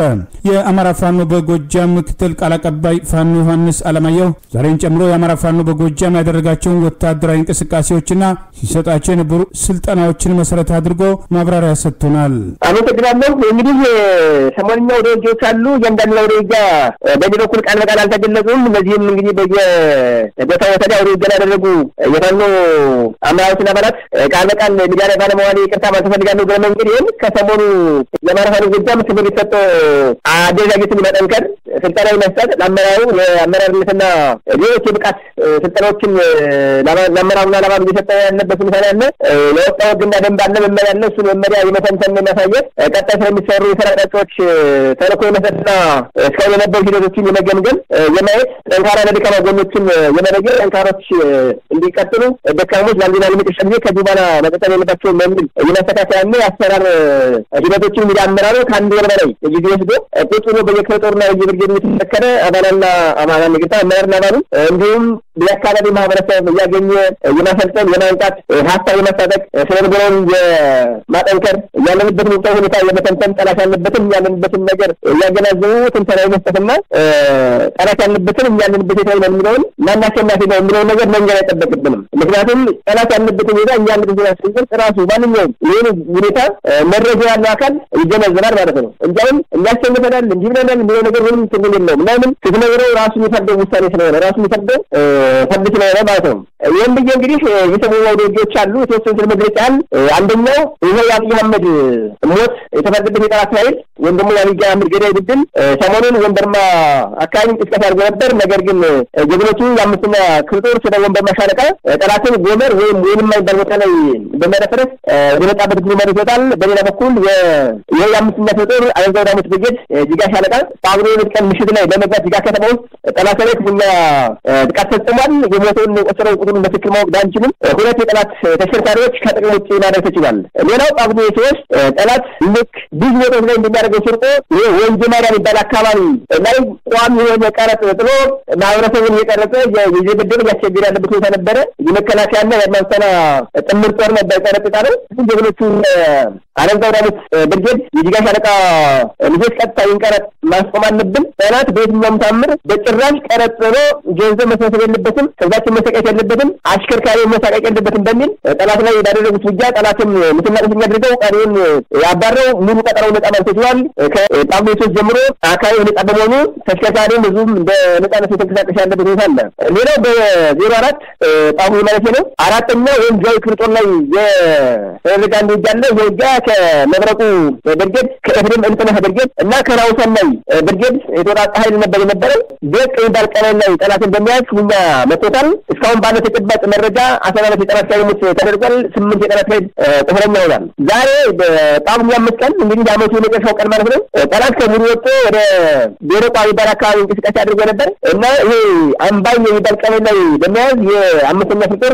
የአማራ ፋኖ በጎጃም ምክትል ቃል አቀባይ ፋኖ ዮሐንስ አለማየሁ ዛሬን ጨምሮ የአማራ ፋኖ በጎጃም ያደረጋቸውን ወታደራዊ እንቅስቃሴዎችና ሲሰጣቸው የነበሩ ስልጠናዎችን መሰረት አድርጎ ማብራሪያ ሰጥቶናል። አመሰግናለሁ። እንግዲህ ሰሞንኛ ወደ ውጊያዎች አሉ። እያንዳንዱ ውጊያ በዚህ በኩል ቃል በቃል አልተገለጹም። እነዚህም እንግዲህ በየቦታው ወሰዳ ውጊያ ያደረጉ የፋኖ አመራሮችና አባላት ቃል በቃል ሚዲያ ላይ ባለመዋል ይቅርታ ማለት እፈልጋለሁ። እግረ መንገዴን ከሰሞኑ የአማራ ፋኖ ጎጃም ክብር አደረጃጀትን መጠንከር፣ ስልጠና መስጠት ለአመራሩ የአመራርነትና ሌሎች የብቃት ስልጠናዎችን ለአመራሩና ለአባሉ እየሰጠ ያለበት ሁኔታ ያለ የወጣው ህግና ደንብ አለ፣ መመሪያ አለ። እሱን መመሪያ የመተንተን የማሳየት ቀጣይ ስለሚሰሩ የስራ አቅጣጫዎች ተልእኮ የመስጠትና እስካሁን የነበሩ ሂደቶችን የመገምገም የማየት ጠንካራ ለደካማ ጎኖችን የመለየት ጠንካሮች እንዲቀጥሉ ደካሞች ለአንዴና ለመጨረሻ ጊዜ ከዚህ በኋላ መቀጠል የለባቸውም በሚል የማስተካከያና የአሰራር ሂደቶችን እንግዲህ አመራሩ ከአንድ ወር በላይ ጊዜ ወስዶ ቁጭ ብሎ በየክፍለ ጦርና በየብርጌዱ የተመከረ አባላና አባላ ንግታ አመራርና አባሉ እንዲሁም የአካባቢ ማህበረሰብ እያገኘ የማሰልጠን የማንቃት ሀሳብ የማስታጠቅ ስለነበረውን የማጠንከር ያለንበትን ወቅታዊ ሁኔታ የመተንተን ጠላት ያለበትን ያለንበትን ነገር እያገናዘቡ ትንተና የመስጠትና ጠላት ያለበትን ያለንበት የት ነው የሚለውን ማን አሸናፊ ነው የሚለውን ነገር መንገድ አይጠበቅብንም። ምክንያቱም ጠላት ያለበትን ሁኔታ እኛ ሁኔታ ስንገልጽ ራሱ ማንኛውም ይህን ሁኔታ መረጃ ያለው አካል ይገነዘባል ማለት ነው። እንዲያውም እናሸንፈናል እንዲህ ብለናል የሚለው ነገር ምንም ትርጉም የለውም። ለምን ስትነግረው ራሱ የሚፈርደው ውሳኔ ስለሆነ ራሱ የሚፈርደው ፈርድ ስለሆነ ማለት ነው። ይህም ብዬ እንግዲህ የሰሞኑ ወደጆች አሉ የተወሰኑ ስለ መግለጫ ያህል አንደኛው ይሄ የአብይ አህመድ ሞት የተፈረደበት የጠላት ኃይል ወይም ደግሞ የአብይ አህመድ ሰሞኑን ወንበርማ አካባቢ እንቅስቃሴ አድርጎ ነበር። ነገር ግን ጀግኖቹ የአምስተኛ ክፍለ ጦር ስለ ወንበርማ ሻለቃ ጠላትን ጎመር ወይም ወይንም የማይባል ቦታ ላይ በመደፈረስ ወደ መጣበት ግሩ መሬት ይወጣል። በሌላ በኩል የአምስተኛ ክፍለ ጦር አለንዛው ዳሞት ብርጌድ ጅጋ ሻለቃ ጳጉሜ ሁለት ቀን ምሽት ላይ በመግባት ጅጋ ከተማ ውስጥ ጠላት ላይ ክፉኛ ጥቃት ፈጽሟል። የሞተውን የቆሰረውን ቁጥሩን በትክክል ማወቅ ባንችልም ሁለት የጠላት ተሽከርካሪዎች ከጥቅም ውጭ ማድረግ ተችሏል። ሌላው ጳጉሜ ሶስት ጠላት ልክ ብዙ ቦታዎች ላይ እንደሚያደርገው ስርቆ ይህ ወንጀ ማርያም የሚባል አካባቢ ላይ ቋሚ የሆነ ቀረጥ ጥሎ ማህበረሰቡን እየቀረጸ የገደለ እያስቸገረ ያለበት ሁኔታ ነበረ። የመከላከያና የአድማንሰና ጥምር ጦር ነበር ቀረጥ ጣለው ጀግኖቹ አለንዛው ዳሞት ብርጌድ የጅጋ ሻለቃ ልጆች ቀጥታ ቀረጥ ማስቆም አለብን። ጠላት በየትኛውም ታምር በጭራሽ ቀረጥ ጥሎ ገንዘብ መሰብሰብ የለበትም፣ ህዝባችን መሰቃየት የለበትም፣ አሽከርካሪ መሳቀቅ የለበትም በሚል ጠላት ላይ ባደረጉት ውጊያ ጠላትም ምትናቀስ የሚያደርገው ቀሪውን ያባረው ሙሉ ቀጠናው ነጻ ተችሏል። ከጳጉሜ ሶስት ጀምሮ አካባቢ ነጻ በመሆኑ ተሽከርካሪም ህዝቡም እንደ ነጻነት ያለበት ሁኔታ አለ። ሌላው በዜሮ አራት ጳጉሜ ማለት ነው አራተኛ ወይም ጃዊ ክፍለ ላይ የተደረገ አንድ ውጊያ አለ። ይህ ከመብረቁ ብርጌድ ከኤፍሬም እንጥነህ ብርጌድ እና ከራውሰናይ ብርጌድ የተወጣጣ ኃይል ነበር የነበረው ቤት የሚባል ቀበሌ ላይ ጠላትን በመያዝ ሁኛ መጥቶታል። እስካሁን ባለ ተጨባጭ መረጃ አስራ ሁለት የጠላት ሞት ተደርጓል። ስምንት የጠላት ኃይል ቁስለኛ ሆኗል። ዛሬ በጳጉሜ አምስት ቀን እንግዲህ የዓመቱ የመጨረሻው ቀን ማለት ነው ጠላት ከሙሉ ወጥቶ ወደ ደረቋ የሚባል አካባቢ እንቅስቃሴ አድርጎ ነበር እና ይሄ አምባኝ የሚባል ቀበሌ ላይ በመያዝ የአምስተኛ ክፍለ ጦር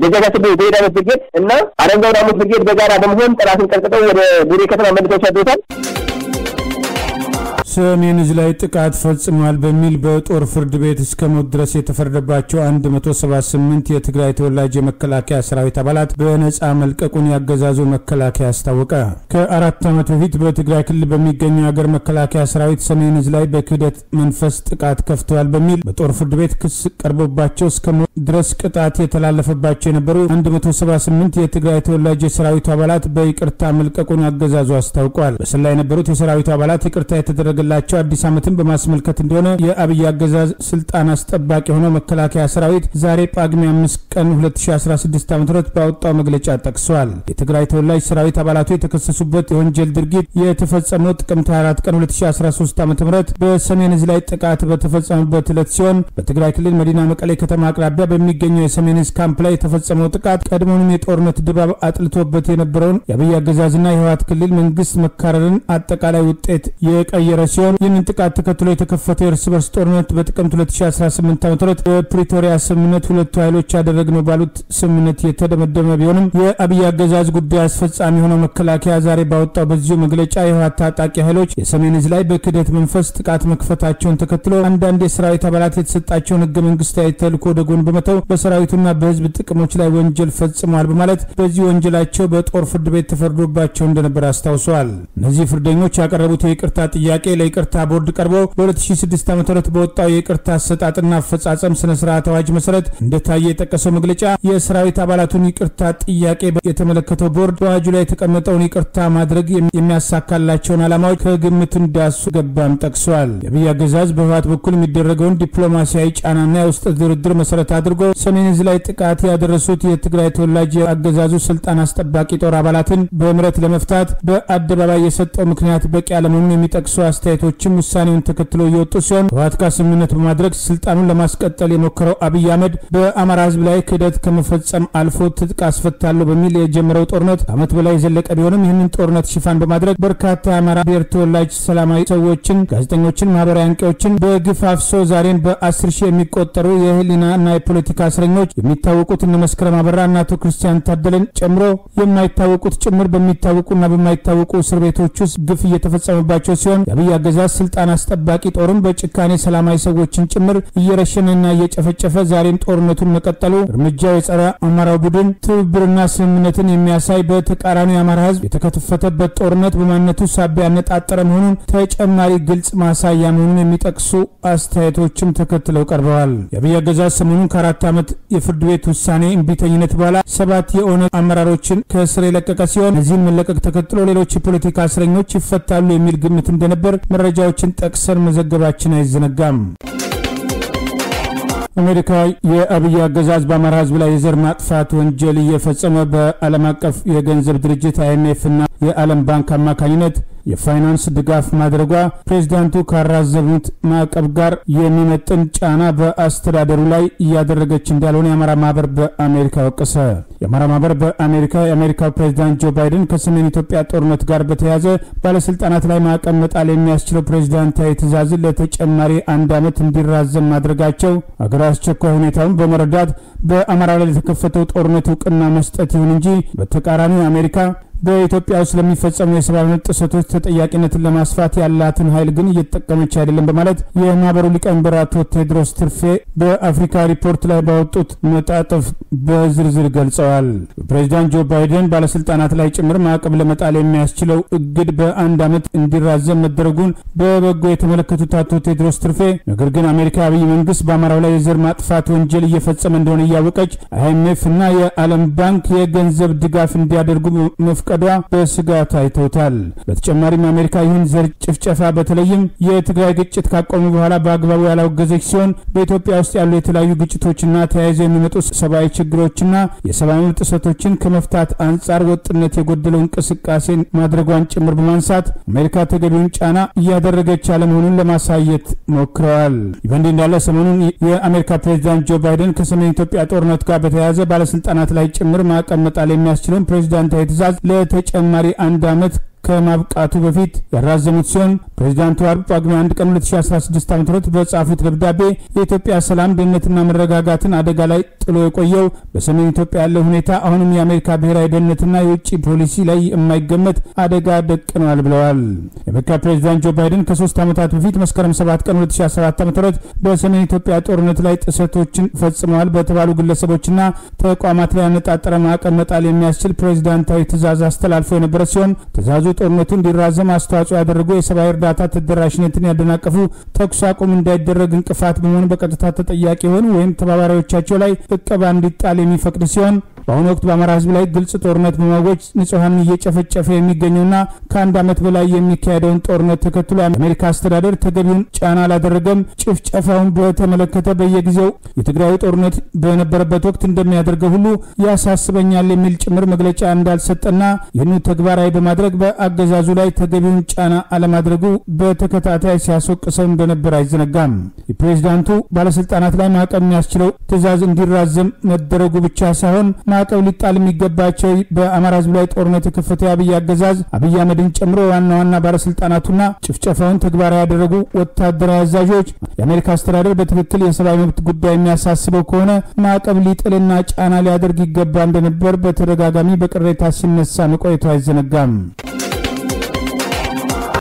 ደጃጋ ስብ በሄዳነት ብርጌድ እና አረንጋው ዳሞት ብርጌድ በጋራ በመሆን ጠላትን kata-kata ada dia kata nak medical check tu kan? ሰሜን ዕዝ ላይ ጥቃት ፈጽሟል በሚል በጦር ፍርድ ቤት እስከ ሞት ድረስ የተፈረደባቸው 178 የትግራይ ተወላጅ የመከላከያ ሰራዊት አባላት በነፃ መልቀቁን ያገዛዙ መከላከያ አስታወቀ። ከአራት ዓመት በፊት በትግራይ ክልል በሚገኘው የሀገር መከላከያ ሰራዊት ሰሜን ዕዝ ላይ በክህደት መንፈስ ጥቃት ከፍተዋል በሚል በጦር ፍርድ ቤት ክስ ቀርቦባቸው እስከ ሞት ድረስ ቅጣት የተላለፈባቸው የነበሩ 178 የትግራይ ተወላጅ የሰራዊቱ አባላት በይቅርታ መልቀቁን ያገዛዙ አስታውቋል። በስላ የነበሩት የሰራዊቱ አባላት ይቅርታ የተደረገ የተደረገላቸው አዲስ ዓመትን በማስመልከት እንደሆነ የአብይ አገዛዝ ስልጣን አስጠባቂ የሆነው መከላከያ ሰራዊት ዛሬ ጳጉሜ አምስት ቀን 2016 ዓ ም ባወጣው መግለጫ ጠቅሷል። የትግራይ ተወላጅ ሰራዊት አባላቱ የተከሰሱበት የወንጀል ድርጊት የተፈጸመው ጥቅምት 24 ቀን 2013 ዓ ም በሰሜን እዝ ላይ ጥቃት በተፈጸመበት ዕለት ሲሆን በትግራይ ክልል መዲና መቀሌ ከተማ አቅራቢያ በሚገኘው የሰሜን እዝ ካምፕ ላይ የተፈጸመው ጥቃት ቀድሞውንም የጦርነት ድባብ አጥልቶበት የነበረውን የአብይ አገዛዝና የህወሓት ክልል መንግስት መካረርን አጠቃላይ ውጤት የቀየረ ሲሆን ይህንን ጥቃት ተከትሎ የተከፈተው የእርስ በርስ ጦርነት በጥቅምት 2018 ዓ ም በፕሪቶሪያ ስምምነት ሁለቱ ኃይሎች ያደረግነው ባሉት ስምምነት የተደመደመ ቢሆንም የአብይ አገዛዝ ጉዳይ አስፈጻሚ የሆነው መከላከያ ዛሬ ባወጣው በዚሁ መግለጫ የህወሓት ታጣቂ ኃይሎች የሰሜን እዝ ላይ በክህደት መንፈስ ጥቃት መክፈታቸውን ተከትሎ አንዳንድ የሰራዊት አባላት የተሰጣቸውን ህገ መንግስታዊ ተልዕኮ ወደ ጎን በመተው በሰራዊቱና በህዝብ ጥቅሞች ላይ ወንጀል ፈጽመዋል በማለት በዚህ ወንጀላቸው በጦር ፍርድ ቤት ተፈርዶባቸው እንደነበር አስታውሰዋል። እነዚህ ፍርደኞች ያቀረቡት የይቅርታ ጥያቄ ለይቅርታ ቦርድ ቀርቦ በ2006 ዓ ም በወጣው የይቅርታ አሰጣጥና አፈጻጸም ስነ ስርዓት አዋጅ መሰረት እንደታየ የጠቀሰው መግለጫ የሰራዊት አባላቱን ይቅርታ ጥያቄ የተመለከተው ቦርድ በአዋጁ ላይ የተቀመጠውን ይቅርታ ማድረግ የሚያሳካላቸውን ዓላማዎች ከግምት እንዳሱ ገባም ጠቅሷል። የአብይ አገዛዝ በህወሓት በኩል የሚደረገውን ዲፕሎማሲያዊ ጫናና የውስጥ ድርድር መሰረት አድርጎ ሰሜን እዝ ላይ ጥቃት ያደረሱት የትግራይ ተወላጅ የአገዛዙ ስልጣን አስጠባቂ ጦር አባላትን በምህረት ለመፍታት በአደባባይ የሰጠው ምክንያት በቂ አለመሆኑን የሚጠቅሱ አስተያየቶችም ውሳኔውን ተከትሎ እየወጡ ሲሆን ህወሓት ጋር ስምምነት በማድረግ ስልጣኑን ለማስቀጠል የሞከረው አብይ አህመድ በአማራ ህዝብ ላይ ክህደት ከመፈጸም አልፎ ትጥቅ አስፈታለሁ በሚል የጀመረው ጦርነት ዓመት በላይ የዘለቀ ቢሆንም ይህንን ጦርነት ሽፋን በማድረግ በርካታ የአማራ ብሔር ተወላጅ ሰላማዊ ሰዎችን፣ ጋዜጠኞችን፣ ማህበራዊ አንቂዎችን በግፍ አፍሶ ዛሬን በአስር ሺህ የሚቆጠሩ የህሊና እና የፖለቲካ እስረኞች የሚታወቁት እነ መስከረም አበራ እና አቶ ክርስቲያን ታደለን ጨምሮ የማይታወቁት ጭምር በሚታወቁና በማይታወቁ እስር ቤቶች ውስጥ ግፍ እየተፈጸመባቸው ሲሆን የአብይ አገዛዝ ስልጣን አስጠባቂ ጦርም በጭካኔ ሰላማዊ ሰዎችን ጭምር እየረሸነና እየጨፈጨፈ ዛሬም ጦርነቱን መቀጠሉ እርምጃው የጸረ አማራው ቡድን ትብብርና ስምምነትን የሚያሳይ በተቃራኒ የአማራ ህዝብ የተከተፈተበት ጦርነት በማንነቱ ሳቢያ ያነጣጠረ መሆኑን ተጨማሪ ግልጽ ማሳያ መሆኑን የሚጠቅሱ አስተያየቶችም ተከትለው ቀርበዋል። የአብይ አገዛዝ ሰሞኑን ከአራት ዓመት የፍርድ ቤት ውሳኔ እምቢተኝነት በኋላ ሰባት የኦነግ አመራሮችን ከእስር የለቀቀ ሲሆን እዚህን መለቀቅ ተከትሎ ሌሎች የፖለቲካ እስረኞች ይፈታሉ የሚል ግምት እንደነበር መረጃዎችን ጠቅሰን መዘገባችን አይዘነጋም። አሜሪካ የአብይ አገዛዝ በአማራ ህዝብ ላይ የዘር ማጥፋት ወንጀል እየፈጸመ በዓለም አቀፍ የገንዘብ ድርጅት አይኤምኤፍ እና የዓለም ባንክ አማካኝነት የፋይናንስ ድጋፍ ማድረጓ ፕሬዚዳንቱ ካራዘሙት ማዕቀብ ጋር የሚመጥን ጫና በአስተዳደሩ ላይ እያደረገች እንዳልሆነ የአማራ ማህበር በአሜሪካ ወቀሰ። የአማራ ማህበር በአሜሪካ የአሜሪካው ፕሬዚዳንት ጆ ባይደን ከሰሜን ኢትዮጵያ ጦርነት ጋር በተያያዘ ባለስልጣናት ላይ ማዕቀብ መጣል የሚያስችለው ፕሬዚዳንታዊ ትዕዛዝን ለተጨማሪ አንድ ዓመት እንዲራዘም ማድረጋቸው አገራዊ አስቸኳይ ሁኔታውን በመረዳት በአማራ ላይ ለተከፈተው ጦርነት እውቅና መስጠት ይሁን እንጂ በተቃራኒው አሜሪካ በኢትዮጵያ ውስጥ ለሚፈጸሙ የሰብአዊ መብት ጥሰቶች ተጠያቂነትን ለማስፋት ያላትን ኃይል ግን እየተጠቀመች አይደለም በማለት የማህበሩ ሊቀመንበር አቶ ቴድሮስ ትርፌ በአፍሪካ ሪፖርት ላይ ባወጡት መጣጥፍ በዝርዝር ገልጸዋል። ፕሬዚዳንት ጆ ባይደን ባለስልጣናት ላይ ጭምር ማዕቀብ ለመጣል የሚያስችለው እግድ በአንድ ዓመት እንዲራዘም መደረጉን በበጎ የተመለከቱት አቶ ቴድሮስ ትርፌ ነገር ግን አሜሪካ አብይ መንግስት በአማራው ላይ የዘር ማጥፋት ወንጀል እየፈጸመ እንደሆነ እያወቀች አይኤምኤፍ እና የዓለም ባንክ የገንዘብ ድጋፍ እንዲያደርጉ መፍቀ ዷ በስጋት አይተውታል። በተጨማሪም አሜሪካ ይህን ዘር ጭፍጨፋ በተለይም የትግራይ ግጭት ካቆሙ በኋላ በአግባቡ ያላወገዘች ሲሆን በኢትዮጵያ ውስጥ ያሉ የተለያዩ ግጭቶችና ተያይዘው የሚመጡ ሰብአዊ ችግሮችና የሰብአዊ መብት ጥሰቶችን ከመፍታት አንጻር ወጥነት የጎደለው እንቅስቃሴን ማድረጓን ጭምር በማንሳት አሜሪካ ተገቢውን ጫና እያደረገች አለመሆኑን ለማሳየት ሞክረዋል። ይህ በእንዲህ እንዳለ ሰሞኑን የአሜሪካ ፕሬዚዳንት ጆ ባይደን ከሰሜን ኢትዮጵያ ጦርነት ጋር በተያያዘ ባለስልጣናት ላይ ጭምር ማዕቀብ መጣል የሚያስችለውን ፕሬዚዳንታዊ ትዕዛዝ ለተጨማሪ አንድ ዓመት ከማብቃቱ በፊት ያራዘሙት ሲሆን ፕሬዚዳንቱ አርብ ጳጉሜ 1 ቀን 2016 ዓ ም በጻፉት ደብዳቤ የኢትዮጵያ ሰላም ደህንነትና መረጋጋትን አደጋ ላይ ጥሎ የቆየው በሰሜን ኢትዮጵያ ያለው ሁኔታ አሁንም የአሜሪካ ብሔራዊ ደህንነትና የውጭ ፖሊሲ ላይ የማይገመት አደጋ ደቅነዋል ብለዋል። የአሜሪካ ፕሬዚዳንት ጆ ባይደን ከሶስት ዓመታት በፊት መስከረም 7 ቀን 2014 ዓ ም በሰሜን ኢትዮጵያ ጦርነት ላይ ጥሰቶችን ፈጽመዋል በተባሉ ግለሰቦችና ተቋማት ላይ ያነጣጠረ ማዕቀብ መጣል የሚያስችል ፕሬዚዳንታዊ ትዕዛዝ አስተላልፎ የነበረ ሲሆን ትዕዛዙ ጦርነቱ እንዲራዘም አስተዋጽኦ ያደረጉ የሰብአዊ እርዳታ ተደራሽነትን ያደናቀፉ ተኩስ አቁም እንዳይደረግ እንቅፋት በመሆኑ በቀጥታ ተጠያቂ የሆኑ ወይም ተባባሪዎቻቸው ላይ እቀባ እንዲጣል የሚፈቅድ ሲሆን በአሁኑ ወቅት በአማራ ህዝብ ላይ ግልጽ ጦርነት በማወጅ ንጹሐን እየጨፈጨፈ የሚገኘውና ከአንድ ዓመት በላይ የሚካሄደውን ጦርነት ተከትሎ የአሜሪካ አስተዳደር ተገቢውን ጫና አላደረገም። ጭፍጨፋውን በተመለከተ በየጊዜው የትግራዩ ጦርነት በነበረበት ወቅት እንደሚያደርገው ሁሉ ያሳስበኛል የሚል ጭምር መግለጫ እንዳልሰጠና ይህኑ ተግባራዊ በማድረግ በአገዛዙ ላይ ተገቢውን ጫና አለማድረጉ በተከታታይ ሲያስወቅሰው እንደነበር አይዘነጋም። የፕሬዚዳንቱ ባለስልጣናት ላይ ማዕቀብ የሚያስችለው ትዕዛዝ እንዲራዘም መደረጉ ብቻ ሳይሆን ማዕቀብ ሊጣል የሚገባቸው በአማራ ህዝብ ላይ ጦርነት የከፈተ የአብይ አገዛዝ አብይ አህመድን ጨምሮ ዋና ዋና ባለስልጣናቱና ጭፍጨፋውን ተግባራዊ ያደረጉ ወታደራዊ አዛዦች የአሜሪካ አስተዳደር በትክክል የሰብአዊ መብት ጉዳይ የሚያሳስበው ከሆነ ማዕቀብ ሊጥልና ጫና ሊያደርግ ይገባ እንደነበር በተደጋጋሚ በቅሬታ ሲነሳ መቆየቱ አይዘነጋም።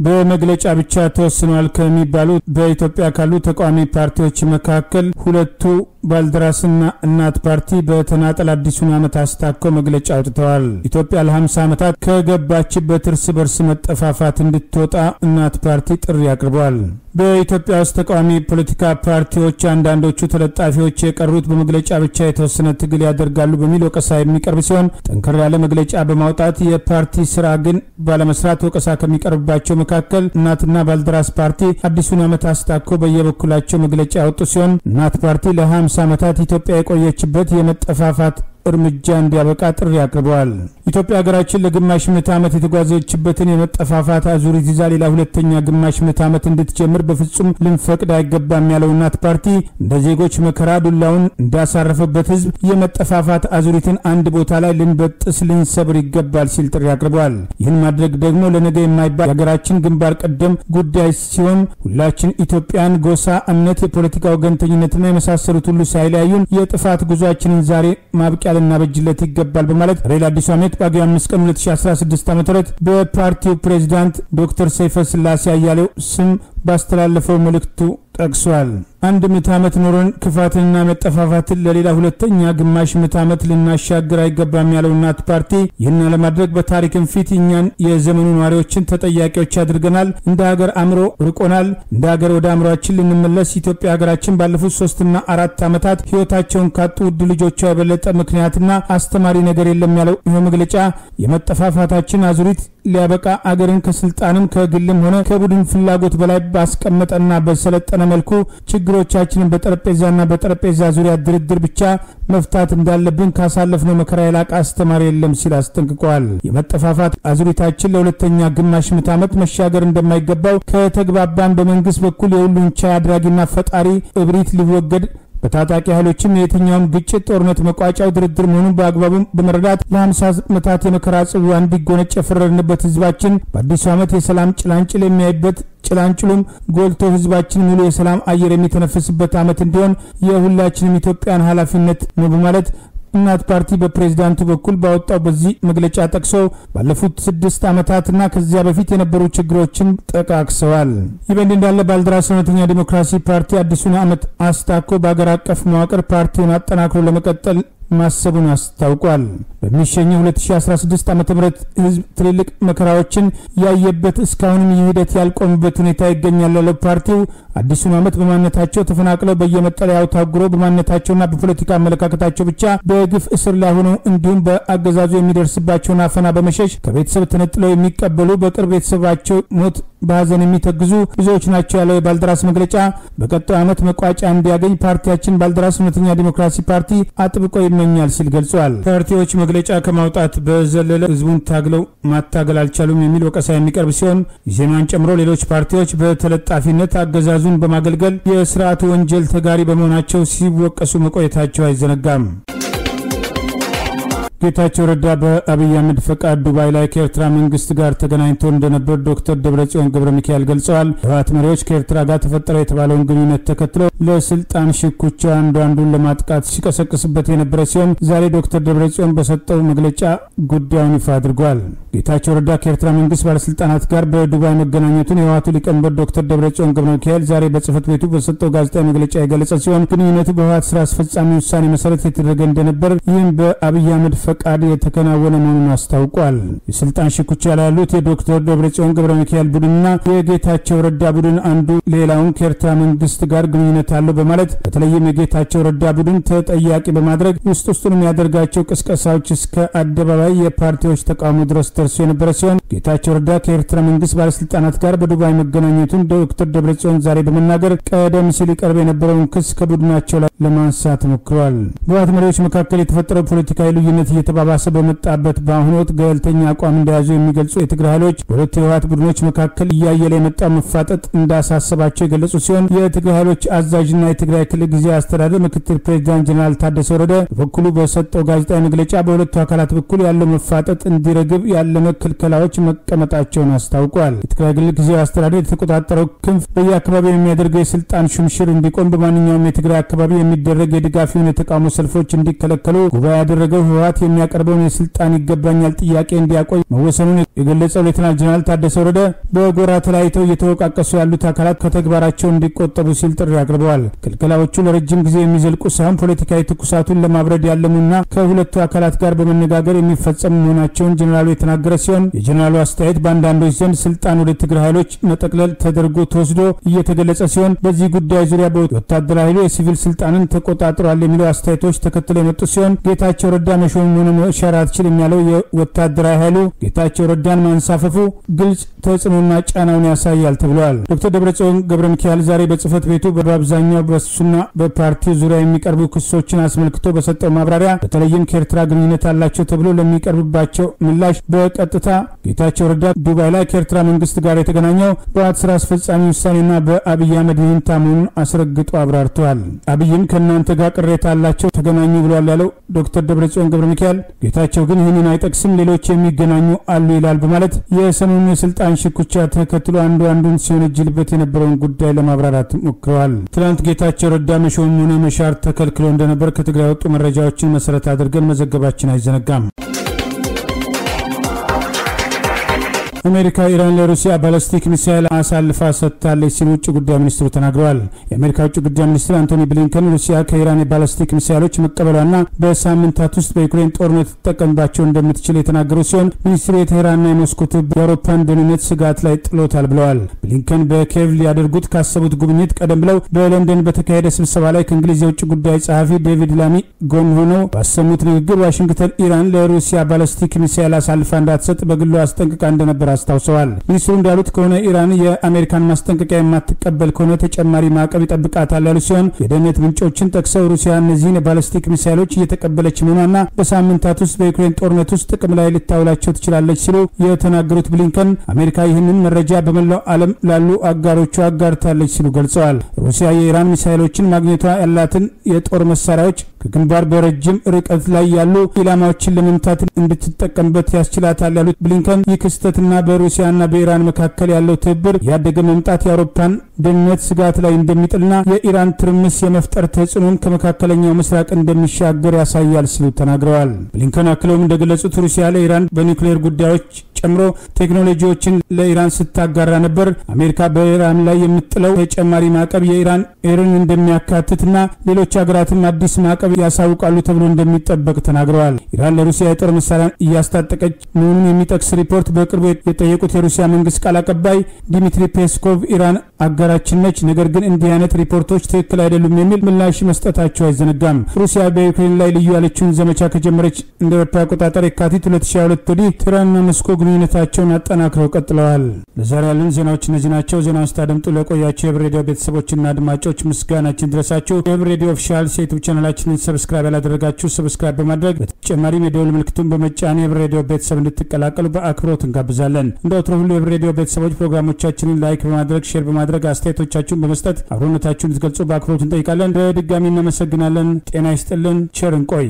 በመግለጫ ብቻ ተወስኗል ከሚባሉ በኢትዮጵያ ካሉ ተቃዋሚ ፓርቲዎች መካከል ሁለቱ ባልደራስና እናት ፓርቲ በተናጠል አዲሱን ዓመት አስታከው መግለጫ አውጥተዋል። ኢትዮጵያ ለ50 ዓመታት ከገባችበት እርስ በርስ መጠፋፋት እንድትወጣ እናት ፓርቲ ጥሪ አቅርበዋል። በኢትዮጵያ ውስጥ ተቃዋሚ ፖለቲካ ፓርቲዎች አንዳንዶቹ ተለጣፊዎች የቀሩት በመግለጫ ብቻ የተወሰነ ትግል ያደርጋሉ በሚል ወቀሳ የሚቀርብ ሲሆን ጠንከር ያለ መግለጫ በማውጣት የፓርቲ ስራ ግን ባለመስራት ወቀሳ ከሚቀርብባቸው መካከል እናትና ባልደራስ ፓርቲ አዲሱን ዓመት አስታከው በየበኩላቸው መግለጫ ያወጡ ሲሆን እናት ፓርቲ ለ50 ዓመታት ኢትዮጵያ የቆየችበት የመጠፋፋት እርምጃ እንዲያበቃ ጥሪ አቅርበዋል። ኢትዮጵያ ሀገራችን ለግማሽ ምዕተ ዓመት የተጓዘችበትን የመጠፋፋት አዙሪት ይዛ ሌላ ሁለተኛ ግማሽ ምዕተ ዓመት እንድትጀምር በፍጹም ልንፈቅድ አይገባም ያለው እናት ፓርቲ እንደ ዜጎች መከራ ዱላውን እንዳሳረፈበት ሕዝብ የመጠፋፋት አዙሪትን አንድ ቦታ ላይ ልንበጥስ ልንሰብር ይገባል ሲል ጥሪ አቅርበዋል። ይህን ማድረግ ደግሞ ለነገ የማይባል የሀገራችን ግንባር ቀደም ጉዳይ ሲሆን ሁላችን ኢትዮጵያን ጎሳ፣ እምነት፣ የፖለቲካ ወገንተኝነትና የመሳሰሉት ሁሉ ሳይለያዩን የጥፋት ጉዟችንን ዛሬ ማብቂያ ልናበጅለት ይገባል በማለት ሬል አዲሱ ዓመት ጳጉሜ 5 ቀን 2016 ዓ ም በፓርቲው ፕሬዚዳንት ዶክተር ሰይፈ ስላሴ አያሌው ስም ባስተላለፈው መልእክቱ ጠቅሷል። አንድ ምዕተ ዓመት ኖረን ክፋትንና መጠፋፋትን ለሌላ ሁለተኛ ግማሽ ምዕተ ዓመት ልናሻግር አይገባም ያለው እናት ፓርቲ ይህን ለማድረግ በታሪክም ፊት እኛን የዘመኑ ነዋሪዎችን ተጠያቂዎች አድርገናል። እንደ ሀገር አእምሮ ርቆናል። እንደ ሀገር ወደ አእምሯችን ልንመለስ ኢትዮጵያ ሀገራችን ባለፉት ሶስትና አራት ዓመታት ሕይወታቸውን ካጡ ውድ ልጆቿ የበለጠ ምክንያትና አስተማሪ ነገር የለም ያለው ይህ መግለጫ የመጠፋፋታችን አዙሪት ሊያበቃ አገርን ከስልጣንም ከግልም ሆነ ከቡድን ፍላጎት በላይ ባስቀመጠና በሰለጠነ መልኩ ችግሮቻችንን በጠረጴዛና በጠረጴዛ ዙሪያ ድርድር ብቻ መፍታት እንዳለብን ካሳለፍነው መከራ የላቀ አስተማሪ የለም ሲል አስጠንቅቀዋል። የመጠፋፋት አዙሪታችን ለሁለተኛ ግማሽ ምዕተ ዓመት መሻገር እንደማይገባው ከተግባባን በመንግስት በኩል የሁሉን ቻይ አድራጊና ፈጣሪ እብሪት ሊወገድ በታጣቂ ኃይሎችም የየትኛውም ግጭት ጦርነት መቋጫው ድርድር መሆኑን በአግባቡ በመረዳት ለ50 ዓመታት የመከራ ጽዋ እንዲጎነጭ የፈረድንበት ህዝባችን በአዲሱ ዓመት የሰላም ጭላንጭል የሚያይበት ጭላንጭሉም ጎልቶ ህዝባችን ሙሉ የሰላም አየር የሚተነፍስበት ዓመት እንዲሆን የሁላችንም ኢትዮጵያን ኃላፊነት ነው በማለት እናት ፓርቲ በፕሬዝዳንቱ በኩል ባወጣው በዚህ መግለጫ ጠቅሶ ባለፉት ስድስት ዓመታትና ከዚያ በፊት የነበሩ ችግሮችን ጠቃቅሰዋል። ይህ በእንዲህ እንዳለ ባልደራስ እውነተኛ ዲሞክራሲ ፓርቲ አዲሱን ዓመት አስታኮ በአገር አቀፍ መዋቅር ፓርቲውን አጠናክሮ ለመቀጠል ማሰቡን አስታውቋል። በሚሸኘው 2016 ዓ ም ህዝብ ትልልቅ መከራዎችን ያየበት እስካሁንም ይህ ሂደት ያልቆምበት ሁኔታ ይገኛል ያለው ፓርቲው አዲሱን ዓመት በማንነታቸው ተፈናቅለው በየመጠለያው ታጉሮ በማንነታቸውና በፖለቲካ አመለካከታቸው ብቻ በግፍ እስር ላይ ሆነው እንዲሁም በአገዛዙ የሚደርስባቸውን አፈና በመሸሽ ከቤተሰብ ተነጥለው የሚቀበሉ በቅርብ ቤተሰባቸው ሞት በሀዘን የሚተግዙ ብዙዎች ናቸው ያለው የባልደራስ መግለጫ በቀጣዩ ዓመት መቋጫ እንዲያገኝ ፓርቲያችን ባልደራስ እውነተኛ ዲሞክራሲ ፓርቲ አጥብቆ ይመኛል ሲል ገልጿል። ፓርቲዎች መግለጫ ከማውጣት በዘለለ ህዝቡን ታግለው ማታገል አልቻሉም የሚል ወቀሳ የሚቀርብ ሲሆን ኢዜማን ጨምሮ ሌሎች ፓርቲዎች በተለጣፊነት አገዛዙን በማገልገል የስርዓቱ ወንጀል ተጋሪ በመሆናቸው ሲወቀሱ መቆየታቸው አይዘነጋም። ጌታቸው ረዳ በአብይ አህመድ ፈቃድ ዱባይ ላይ ከኤርትራ መንግስት ጋር ተገናኝቶ እንደነበር ዶክተር ደብረጽዮን ገብረ ሚካኤል ገልጸዋል። ህወሓት መሪዎች ከኤርትራ ጋር ተፈጠረ የተባለውን ግንኙነት ተከትሎ ለስልጣን ሽኩቻ አንዱ አንዱን ለማጥቃት ሲቀሰቅስበት የነበረ ሲሆን ዛሬ ዶክተር ደብረጽዮን በሰጠው መግለጫ ጉዳዩን ይፋ አድርጓል። ጌታቸው ረዳ ከኤርትራ መንግስት ባለስልጣናት ጋር በዱባይ መገናኘቱን የህወሓቱ ሊቀመንበር ዶክተር ደብረጽዮን ገብረ ሚካኤል ዛሬ በጽህፈት ቤቱ በሰጠው ጋዜጣዊ መግለጫ የገለጸ ሲሆን ግንኙነቱ በህወሓት ስራ አስፈጻሚ ውሳኔ መሰረት የተደረገ እንደነበር ይህም በአብይ አህመድ ፈቃድ የተከናወነ መሆኑን አስታውቋል። የስልጣን ሽኩቻ ላይ ያሉት የዶክተር ደብረጽዮን ገብረ ሚካኤል ቡድንና የጌታቸው ረዳ ቡድን አንዱ ሌላውን ከኤርትራ መንግስት ጋር ግንኙነት አለው በማለት በተለይም የጌታቸው ረዳ ቡድን ተጠያቂ በማድረግ ውስጥ ውስጡን የሚያደርጋቸው ቅስቀሳዎች እስከ አደባባይ የፓርቲዎች ተቃውሞ ድረስ ደርሶ የነበረ ሲሆን ጌታቸው ረዳ ከኤርትራ መንግስት ባለስልጣናት ጋር በዱባይ መገናኘቱን ዶክተር ደብረጽዮን ዛሬ በመናገር ቀደም ሲል ይቀርብ የነበረውን ክስ ከቡድናቸው ላይ ለማንሳት ሞክረዋል። በህወሓት መሪዎች መካከል የተፈጠረው ፖለቲካዊ ልዩነት እየተባባሰ በመጣበት በአሁኑ ወቅት ገለልተኛ አቋም እንደያዙ የሚገልጹ የትግራይ ኃይሎች በሁለቱ የህወሓት ቡድኖች መካከል እያየለ የመጣው መፋጠጥ እንዳሳሰባቸው የገለጹ ሲሆን የትግራይ ኃይሎች አዛዥና የትግራይ ክልል ጊዜያዊ አስተዳደር ምክትል ፕሬዚዳንት ጀኔራል ታደሰ ወረደ በበኩሉ በሰጠው ጋዜጣዊ መግለጫ በሁለቱ አካላት በኩል ያለው መፋጠጥ እንዲረግብ ያለመ ክልከላዎች መቀመጣቸውን አስታውቋል። የትግራይ ክልል ጊዜያዊ አስተዳደር የተቆጣጠረው ክንፍ በየአካባቢው የሚያደርገው የስልጣን ሹምሽር እንዲቆም፣ በማንኛውም የትግራይ አካባቢ የሚደረግ የድጋፍ ይሁን የተቃውሞ ሰልፎች እንዲከለከሉ ጉባኤ ያደረገው ህወሓት የሚያቀርበውን የስልጣን ይገባኛል ጥያቄ እንዲያቆይ መወሰኑን የገለጸው ሌተናል ጀነራል ታደሰ ወረደ በጎራ ተለያይተው እየተወቃቀሱ ያሉት አካላት ከተግባራቸው እንዲቆጠቡ ሲል ጥሪ አቅርበዋል። ክልከላዎቹ ለረጅም ጊዜ የሚዘልቁ ሳይሆን ፖለቲካዊ ትኩሳቱን ለማብረድ ያለሙና ከሁለቱ አካላት ጋር በመነጋገር የሚፈጸሙ መሆናቸውን ጀኔራሉ የተናገረ ሲሆን የጀኔራሉ አስተያየት በአንዳንዶች ዘንድ ስልጣን ወደ ትግራይ ኃይሎች መጠቅለል ተደርጎ ተወስዶ እየተገለጸ ሲሆን በዚህ ጉዳይ ዙሪያ በወታደራዊ ኃይሉ የሲቪል ስልጣንን ተቆጣጥሯል የሚለው አስተያየቶች ተከትሎ የመጡ ሲሆን ጌታቸው ረዳ መሾም ሆነ መሻር አትችልም ያለው የወታደራዊ ኃይሉ ጌታቸው ረዳን ማንሳፈፉ ግልጽ ተጽዕኖና ጫናውን ያሳያል ተብለዋል። ዶክተር ደብረጽዮን ገብረ ሚካኤል ዛሬ በጽህፈት ቤቱ በአብዛኛው በሱና በፓርቲው ዙሪያ የሚቀርቡ ክሶችን አስመልክቶ በሰጠው ማብራሪያ በተለይም ከኤርትራ ግንኙነት አላቸው ተብሎ ለሚቀርብባቸው ምላሽ በቀጥታ ጌታቸው ረዳ ዱባይ ላይ ከኤርትራ መንግስት ጋር የተገናኘው በህወሓት ስራ አስፈጻሚ ውሳኔና በአብይ አህመድ ይሁንታ መሆኑን አስረግጦ አብራርተዋል። አብይም ከእናንተ ጋር ቅሬታ አላቸው ተገናኙ ብሏል ያለው ዶክተር ደብረጽዮን ገብረ ሚካኤል ጌታቸው ግን ይህንን አይጠቅስም፣ ሌሎች የሚገናኙ አሉ ይላል በማለት የሰሞኑን የስልጣን ሽኩቻ ተከትሎ አንዱ አንዱን ሲወነጅልበት የነበረውን ጉዳይ ለማብራራት ሞክረዋል። ትናንት ጌታቸው ረዳ መሾም ሆነ መሻር ተከልክሎ እንደነበር ከትግራይ የወጡ መረጃዎችን መሰረት አድርገን መዘገባችን አይዘነጋም። አሜሪካ ኢራን ለሩሲያ ባላስቲክ ሚሳይል አሳልፋ ሰጥታለች ሲሉ ውጭ ጉዳይ ሚኒስትሩ ተናግረዋል። የአሜሪካ ውጭ ጉዳይ ሚኒስትር አንቶኒ ብሊንከን ሩሲያ ከኢራን የባላስቲክ ሚሳይሎች መቀበሏና በሳምንታት ውስጥ በዩክሬን ጦርነት ትጠቀምባቸው እንደምትችል የተናገሩ ሲሆን ሚኒስትሩ የቴህራንና የሞስኮ ትብብር የአውሮፓን ደህንነት ስጋት ላይ ጥሎታል ብለዋል። ብሊንከን በኪየቭ ሊያደርጉት ካሰቡት ጉብኝት ቀደም ብለው በለንደን በተካሄደ ስብሰባ ላይ ከእንግሊዝ የውጭ ጉዳይ ጸሐፊ ዴቪድ ላሚ ጎን ሆነው ባሰሙት ንግግር ዋሽንግተን ኢራን ለሩሲያ ባላስቲክ ሚሳይል አሳልፋ እንዳትሰጥ በግሏ አስጠንቅቃ እንደነበር አስታውሰዋል። ሚኒስትሩ እንዳሉት ከሆነ ኢራን የአሜሪካን ማስጠንቀቂያ የማትቀበል ከሆነ ተጨማሪ ማዕቀብ ይጠብቃታል ያሉ ሲሆን የደህንነት ምንጮችን ጠቅሰው ሩሲያ እነዚህን የባለስቲክ ሚሳይሎች እየተቀበለች መሆኗና በሳምንታት ውስጥ በዩክሬን ጦርነት ውስጥ ጥቅም ላይ ልታውላቸው ትችላለች ሲሉ የተናገሩት ብሊንከን አሜሪካ ይህንን መረጃ በመላው ዓለም ላሉ አጋሮቿ አጋርታለች ሲሉ ገልጸዋል። ሩሲያ የኢራን ሚሳይሎችን ማግኘቷ ያላትን የጦር መሳሪያዎች ከግንባር በረጅም ርቀት ላይ ያሉ ኢላማዎችን ለመምታት እንድትጠቀምበት ያስችላታል ያሉት ብሊንከን ይህ ክስተትና በሩሲያና በኢራን መካከል ያለው ትብብር ያደገ መምጣት የአውሮፓን ደህንነት ስጋት ላይ እንደሚጥልና የኢራን ትርምስ የመፍጠር ተጽዕኖን ከመካከለኛው ምስራቅ እንደሚሻገር ያሳያል ሲሉ ተናግረዋል። ብሊንከን አክለውም እንደገለጹት ሩሲያ ለኢራን በኒውክሌር ጉዳዮች ጨምሮ ቴክኖሎጂዎችን ለኢራን ስታጋራ ነበር። አሜሪካ በኢራን ላይ የምትጥለው ተጨማሪ ማዕቀብ የኢራን ኤርን እንደሚያካትትና ሌሎች ሀገራትም አዲስ ማዕቀብ ያሳውቃሉ ተብሎ እንደሚጠበቅ ተናግረዋል። ኢራን ለሩሲያ የጦር መሳሪያ እያስታጠቀች መሆኑን የሚጠቅስ ሪፖርት በቅርቡ የጠየቁት የሩሲያ መንግስት ቃል አቀባይ ዲሚትሪ ፔስኮቭ ኢራን አጋራችን ነች፣ ነገር ግን እንዲህ አይነት ሪፖርቶች ትክክል አይደሉም የሚል ምላሽ መስጠታቸው አይዘነጋም። ሩሲያ በዩክሬን ላይ ልዩ ያለችውን ዘመቻ ከጀመረች እንደ አውሮፓ አቆጣጠር የካቲት 2022 ወዲህ ቴህራንና ሞስኮ ግንኙነታቸውን አጠናክረው ቀጥለዋል። ለዛሬ ያለን ዜናዎች እነዚህ ናቸው። ዜናውን ስታደምጡ ለቆያችሁ የህብር ሬዲዮ ቤተሰቦችና አድማጮች ምስጋናችን ይድረሳችሁ። የህብር ሬዲዮ official YouTube channel ኣችንን subscribe ያላደረጋችሁ subscribe በማድረግ በተጨማሪም የደወል ምልክቱን በመጫን የህብር ሬዲዮ ቤተሰብ እንድትቀላቀሉ በአክብሮት እንጋብዛለን። እንደ ወትሮ ሁሉ የህብር ሬዲዮ ቤተሰቦች ፕሮግራሞቻችንን like በማድረግ share በማድረግ አስተያየቶቻችሁን በመስጠት አብሮነታችሁን እንድትገልጹ በአክብሮት እንጠይቃለን። በድጋሚ እናመሰግናለን። ጤና ይስጥልን። ቸር እንቆይ።